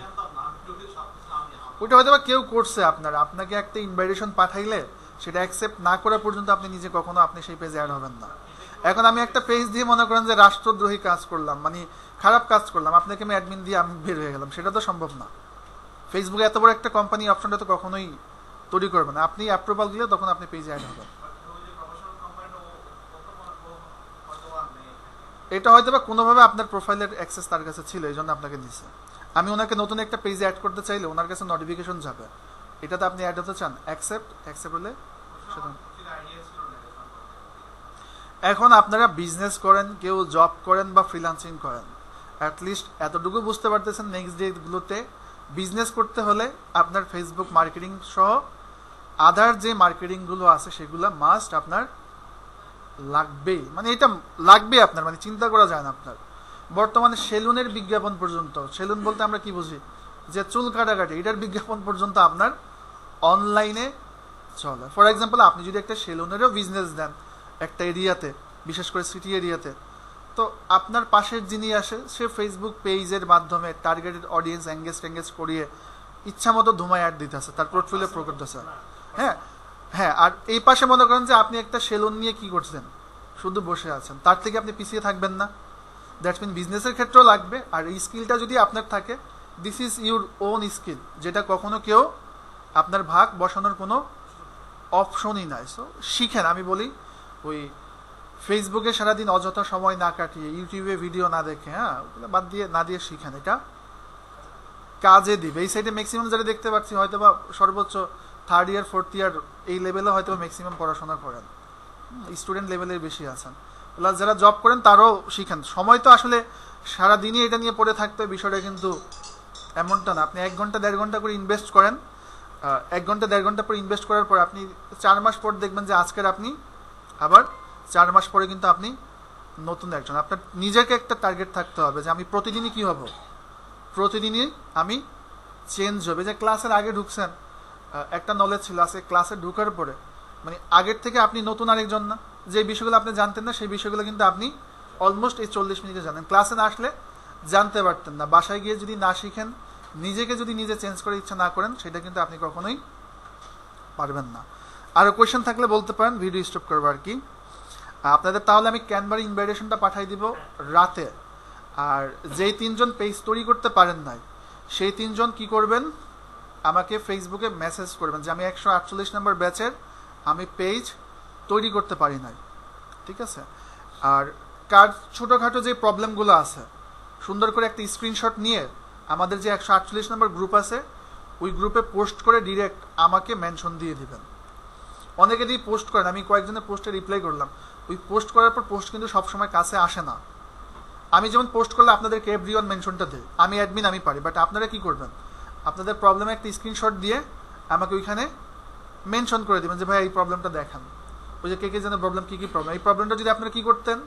ওইটা হয়তো কেউ করছে আপনার। আপনাকে একটা ইনভাইটেশন পাঠাইলে সেটা অ্যাকসেপ্ট না করা পর্যন্ত আপনি নিজে কখনো আপনি সেই পেজে অ্যাড হবেন না। এখন আমি একটা পেজ দিয়ে মনে করেন যে রাষ্ট্রদ্রোহী কাজ করলাম মানে খারাপ কাজ করলাম, আপনাকে আমি অ্যাডমিন দিয়ে আমি বের হয়ে গেলাম, সেটা তো সম্ভব না। ফেসবুকে এত বড় একটা কোম্পানি অপশনটা তো কখনোই তৈরি করবে না। আপনি অ্যাপ্রুভাল দিলে তখন আপনি পেজে অ্যাড হবেন। এটা হয়তো বা কোনোভাবে আপনার প্রোফাইলের অ্যাক্সেস তার কাছে ছিল, এই জন্য আপনাকে দিচ্ছে আমি ওনাকে নতুন একটা পেজে অ্যাড করতে চাইলে ওনার কাছে নোটিফিকেশন যাবে। এটাতে আপনি অ্যাড হতে চান অ্যাকসেপ্ট অ্যাকসেপ্ট হলে এখন আপনারা বিজনেস করেন, কেউ জব করেন বা ফ্রিলান্সিং করেন অ্যাটলিস্ট এতটুকু বুঝতে পারতেছেন নেক্সট ডেগুলোতে বিজনেস করতে হলে আপনার ফেসবুক মার্কেটিং সহ আদার যে মার্কেটিংগুলো আছে সেগুলো মাস্ট আপনার লাগবেই। মানে এটা লাগবে আপনার মানে চিন্তা করা যায় না আপনার। বর্তমানে সেলুনের বিজ্ঞাপন পর্যন্ত, সেলুন বলতে আমরা কি বুঝি? যে চুল কাটাকাটি, এটার বিজ্ঞাপন পর্যন্ত আপনার অনলাইনে চলে। ফর এক্সাম্পল আপনি যদি একটা সেলুনেরও বিজনেস দেন একটা এরিয়াতে বিশেষ করে সিটি এরিয়াতে। তো আপনার পাশের যিনি আসে সে ফেসবুক পেজের মাধ্যমে টার্গেটেড অডিয়েন্স এঙ্গেজ টেঙ্গেজ করিয়ে ইচ্ছা মতো ধুমায় অ্যাড দিতেছে তার পোর্টফোলিও প্রো করতেছে হ্যাঁ হ্যাঁ আর এই পাশে মনে করেন যে আপনি একটা সেলুন নিয়ে কি করছেন? শুধু বসে আছেন। তার থেকে আপনি পিছিয়ে থাকবেন না। দ্যাটস মিন বিজনেসের ক্ষেত্রেও লাগবে আর এই স্কিলটা যদি আপনার থাকে this is your own skill যেটা কখনো কেউ আপনার ভাগ বসানোর কোনো অপশনই নাই। সো শিখেন আমি বলি ওই ফেসবুকে সারাদিন অযথা সময় না কাটিয়ে ইউটিউবে ভিডিও না দেখে হ্যাঁ বাদ দিয়ে, না দিয়ে শিখেন এটা। কাজে দিবে। এই সাইডে ম্যাক্সিমাম যারা দেখতে পাচ্ছি হয়তো বা সর্বোচ্চ থার্ড ইয়ার ফোর্থ ইয়ার এই লেভেলে হয়তো ম্যাক্সিমাম পড়াশোনা করেন। স্টুডেন্ট লেভেলের বেশি আছেন। প্লাস যারা জব করেন, তারও শিখেন। সময় তো আসলে সারাদিনই এটা নিয়ে পড়ে থাকতে, বিষয়টা কিন্তু এমনটা না। আপনি এক ঘণ্টা, দেড় ঘণ্টা করে ইনভেস্ট করেন। এক ঘণ্টা, দেড় ঘণ্টা পর ইনভেস্ট করার পর আপনি চার মাস পর দেখবেন যে আজকের আপনি আবার চার মাস পরে কিন্তু আপনি নতুন একজন। আপনার নিজেকে একটা টার্গেট থাকতে হবে যে আমি প্রতিদিনই কী হব? প্রতিদিনই আমি চেঞ্জ হবে। যে ক্লাসের আগে ঢুকছেন একটা নলেজ ছিল আজকে ক্লাসে ঢুকার পরে মানে আগের থেকে আপনি নতুন আরেকজন না। যে বিষয়গুলো আপনি জানতেন না, সেই বিষয়গুলো কিন্তু আপনি অলমোস্ট এই চল্লিশ মিনিটে জানেন। ক্লাসে না আসলে জানতে পারতেন না। বাসায় গিয়ে যদি না শিখেন, নিজেকে যদি নিজে চেঞ্জ করে ইচ্ছা না করেন, সেটা কিন্তু আপনি কখনোই পারবেন না। আরও কোয়েশ্চেন থাকলে বলতে পারেন ভিডিও স্টপ করব আর কি। আপনাদের তাহলে আমি ক্যানভার ইনভাইটেশনটা পাঠাই দিব রাতে। আর যেই তিনজন পেজ তৈরি করতে পারেন নাই, সেই তিনজন কি করবেন? আমাকে ফেসবুকে মেসেজ করবেন যে, আমি একশো আটচল্লিশ নম্বর ব্যাচের আমি পেজ তৈরি করতে পারি নাই। ঠিক আছে? আর কার ছোটোখাটো যে প্রবলেমগুলো আছে, সুন্দর করে একটা স্ক্রিনশট নিয়ে আমাদের যে একশো আটচল্লিশ নম্বর গ্রুপ আছে, ওই গ্রুপে পোস্ট করে ডিরেক্ট আমাকে মেনশন দিয়ে দিবেন। অনেকে দিয়ে পোস্ট করেন, আমি কয়েকজনের পোস্টে রিপ্লাই করলাম। ওই পোস্ট করার পর পোস্ট কিন্তু সবসময় কাছে আসে না। আমি যেমন পোস্ট করলে আপনাদেরকে এভরি ওয়ান মেনশনটা দেয়। আমি অ্যাডমিন আমি পারি বাট আপনারা কি করবেন? আপনাদের প্রবলেমে একটা স্ক্রিনশট দিয়ে আমাকে ওইখানে মেনশন করে দেবেন যে, ভাই, এই প্রবলেমটা দেখান। ওই যে, কে কে যেন প্রবলেম কী কী প্রবলেম এই প্রবলেমটা যদি আপনারা কী করতেন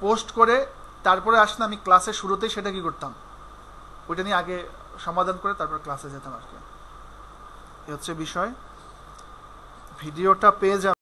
পোস্ট করে তারপরে আসলে আমি ক্লাসের শুরুতেই সেটা কি করতাম? ওইটা নিয়ে আগে সমাধান করে তারপর ক্লাসে যেতাম আর কি। এ হচ্ছে বিষয়। ভিডিওটা পেয়ে যাবে।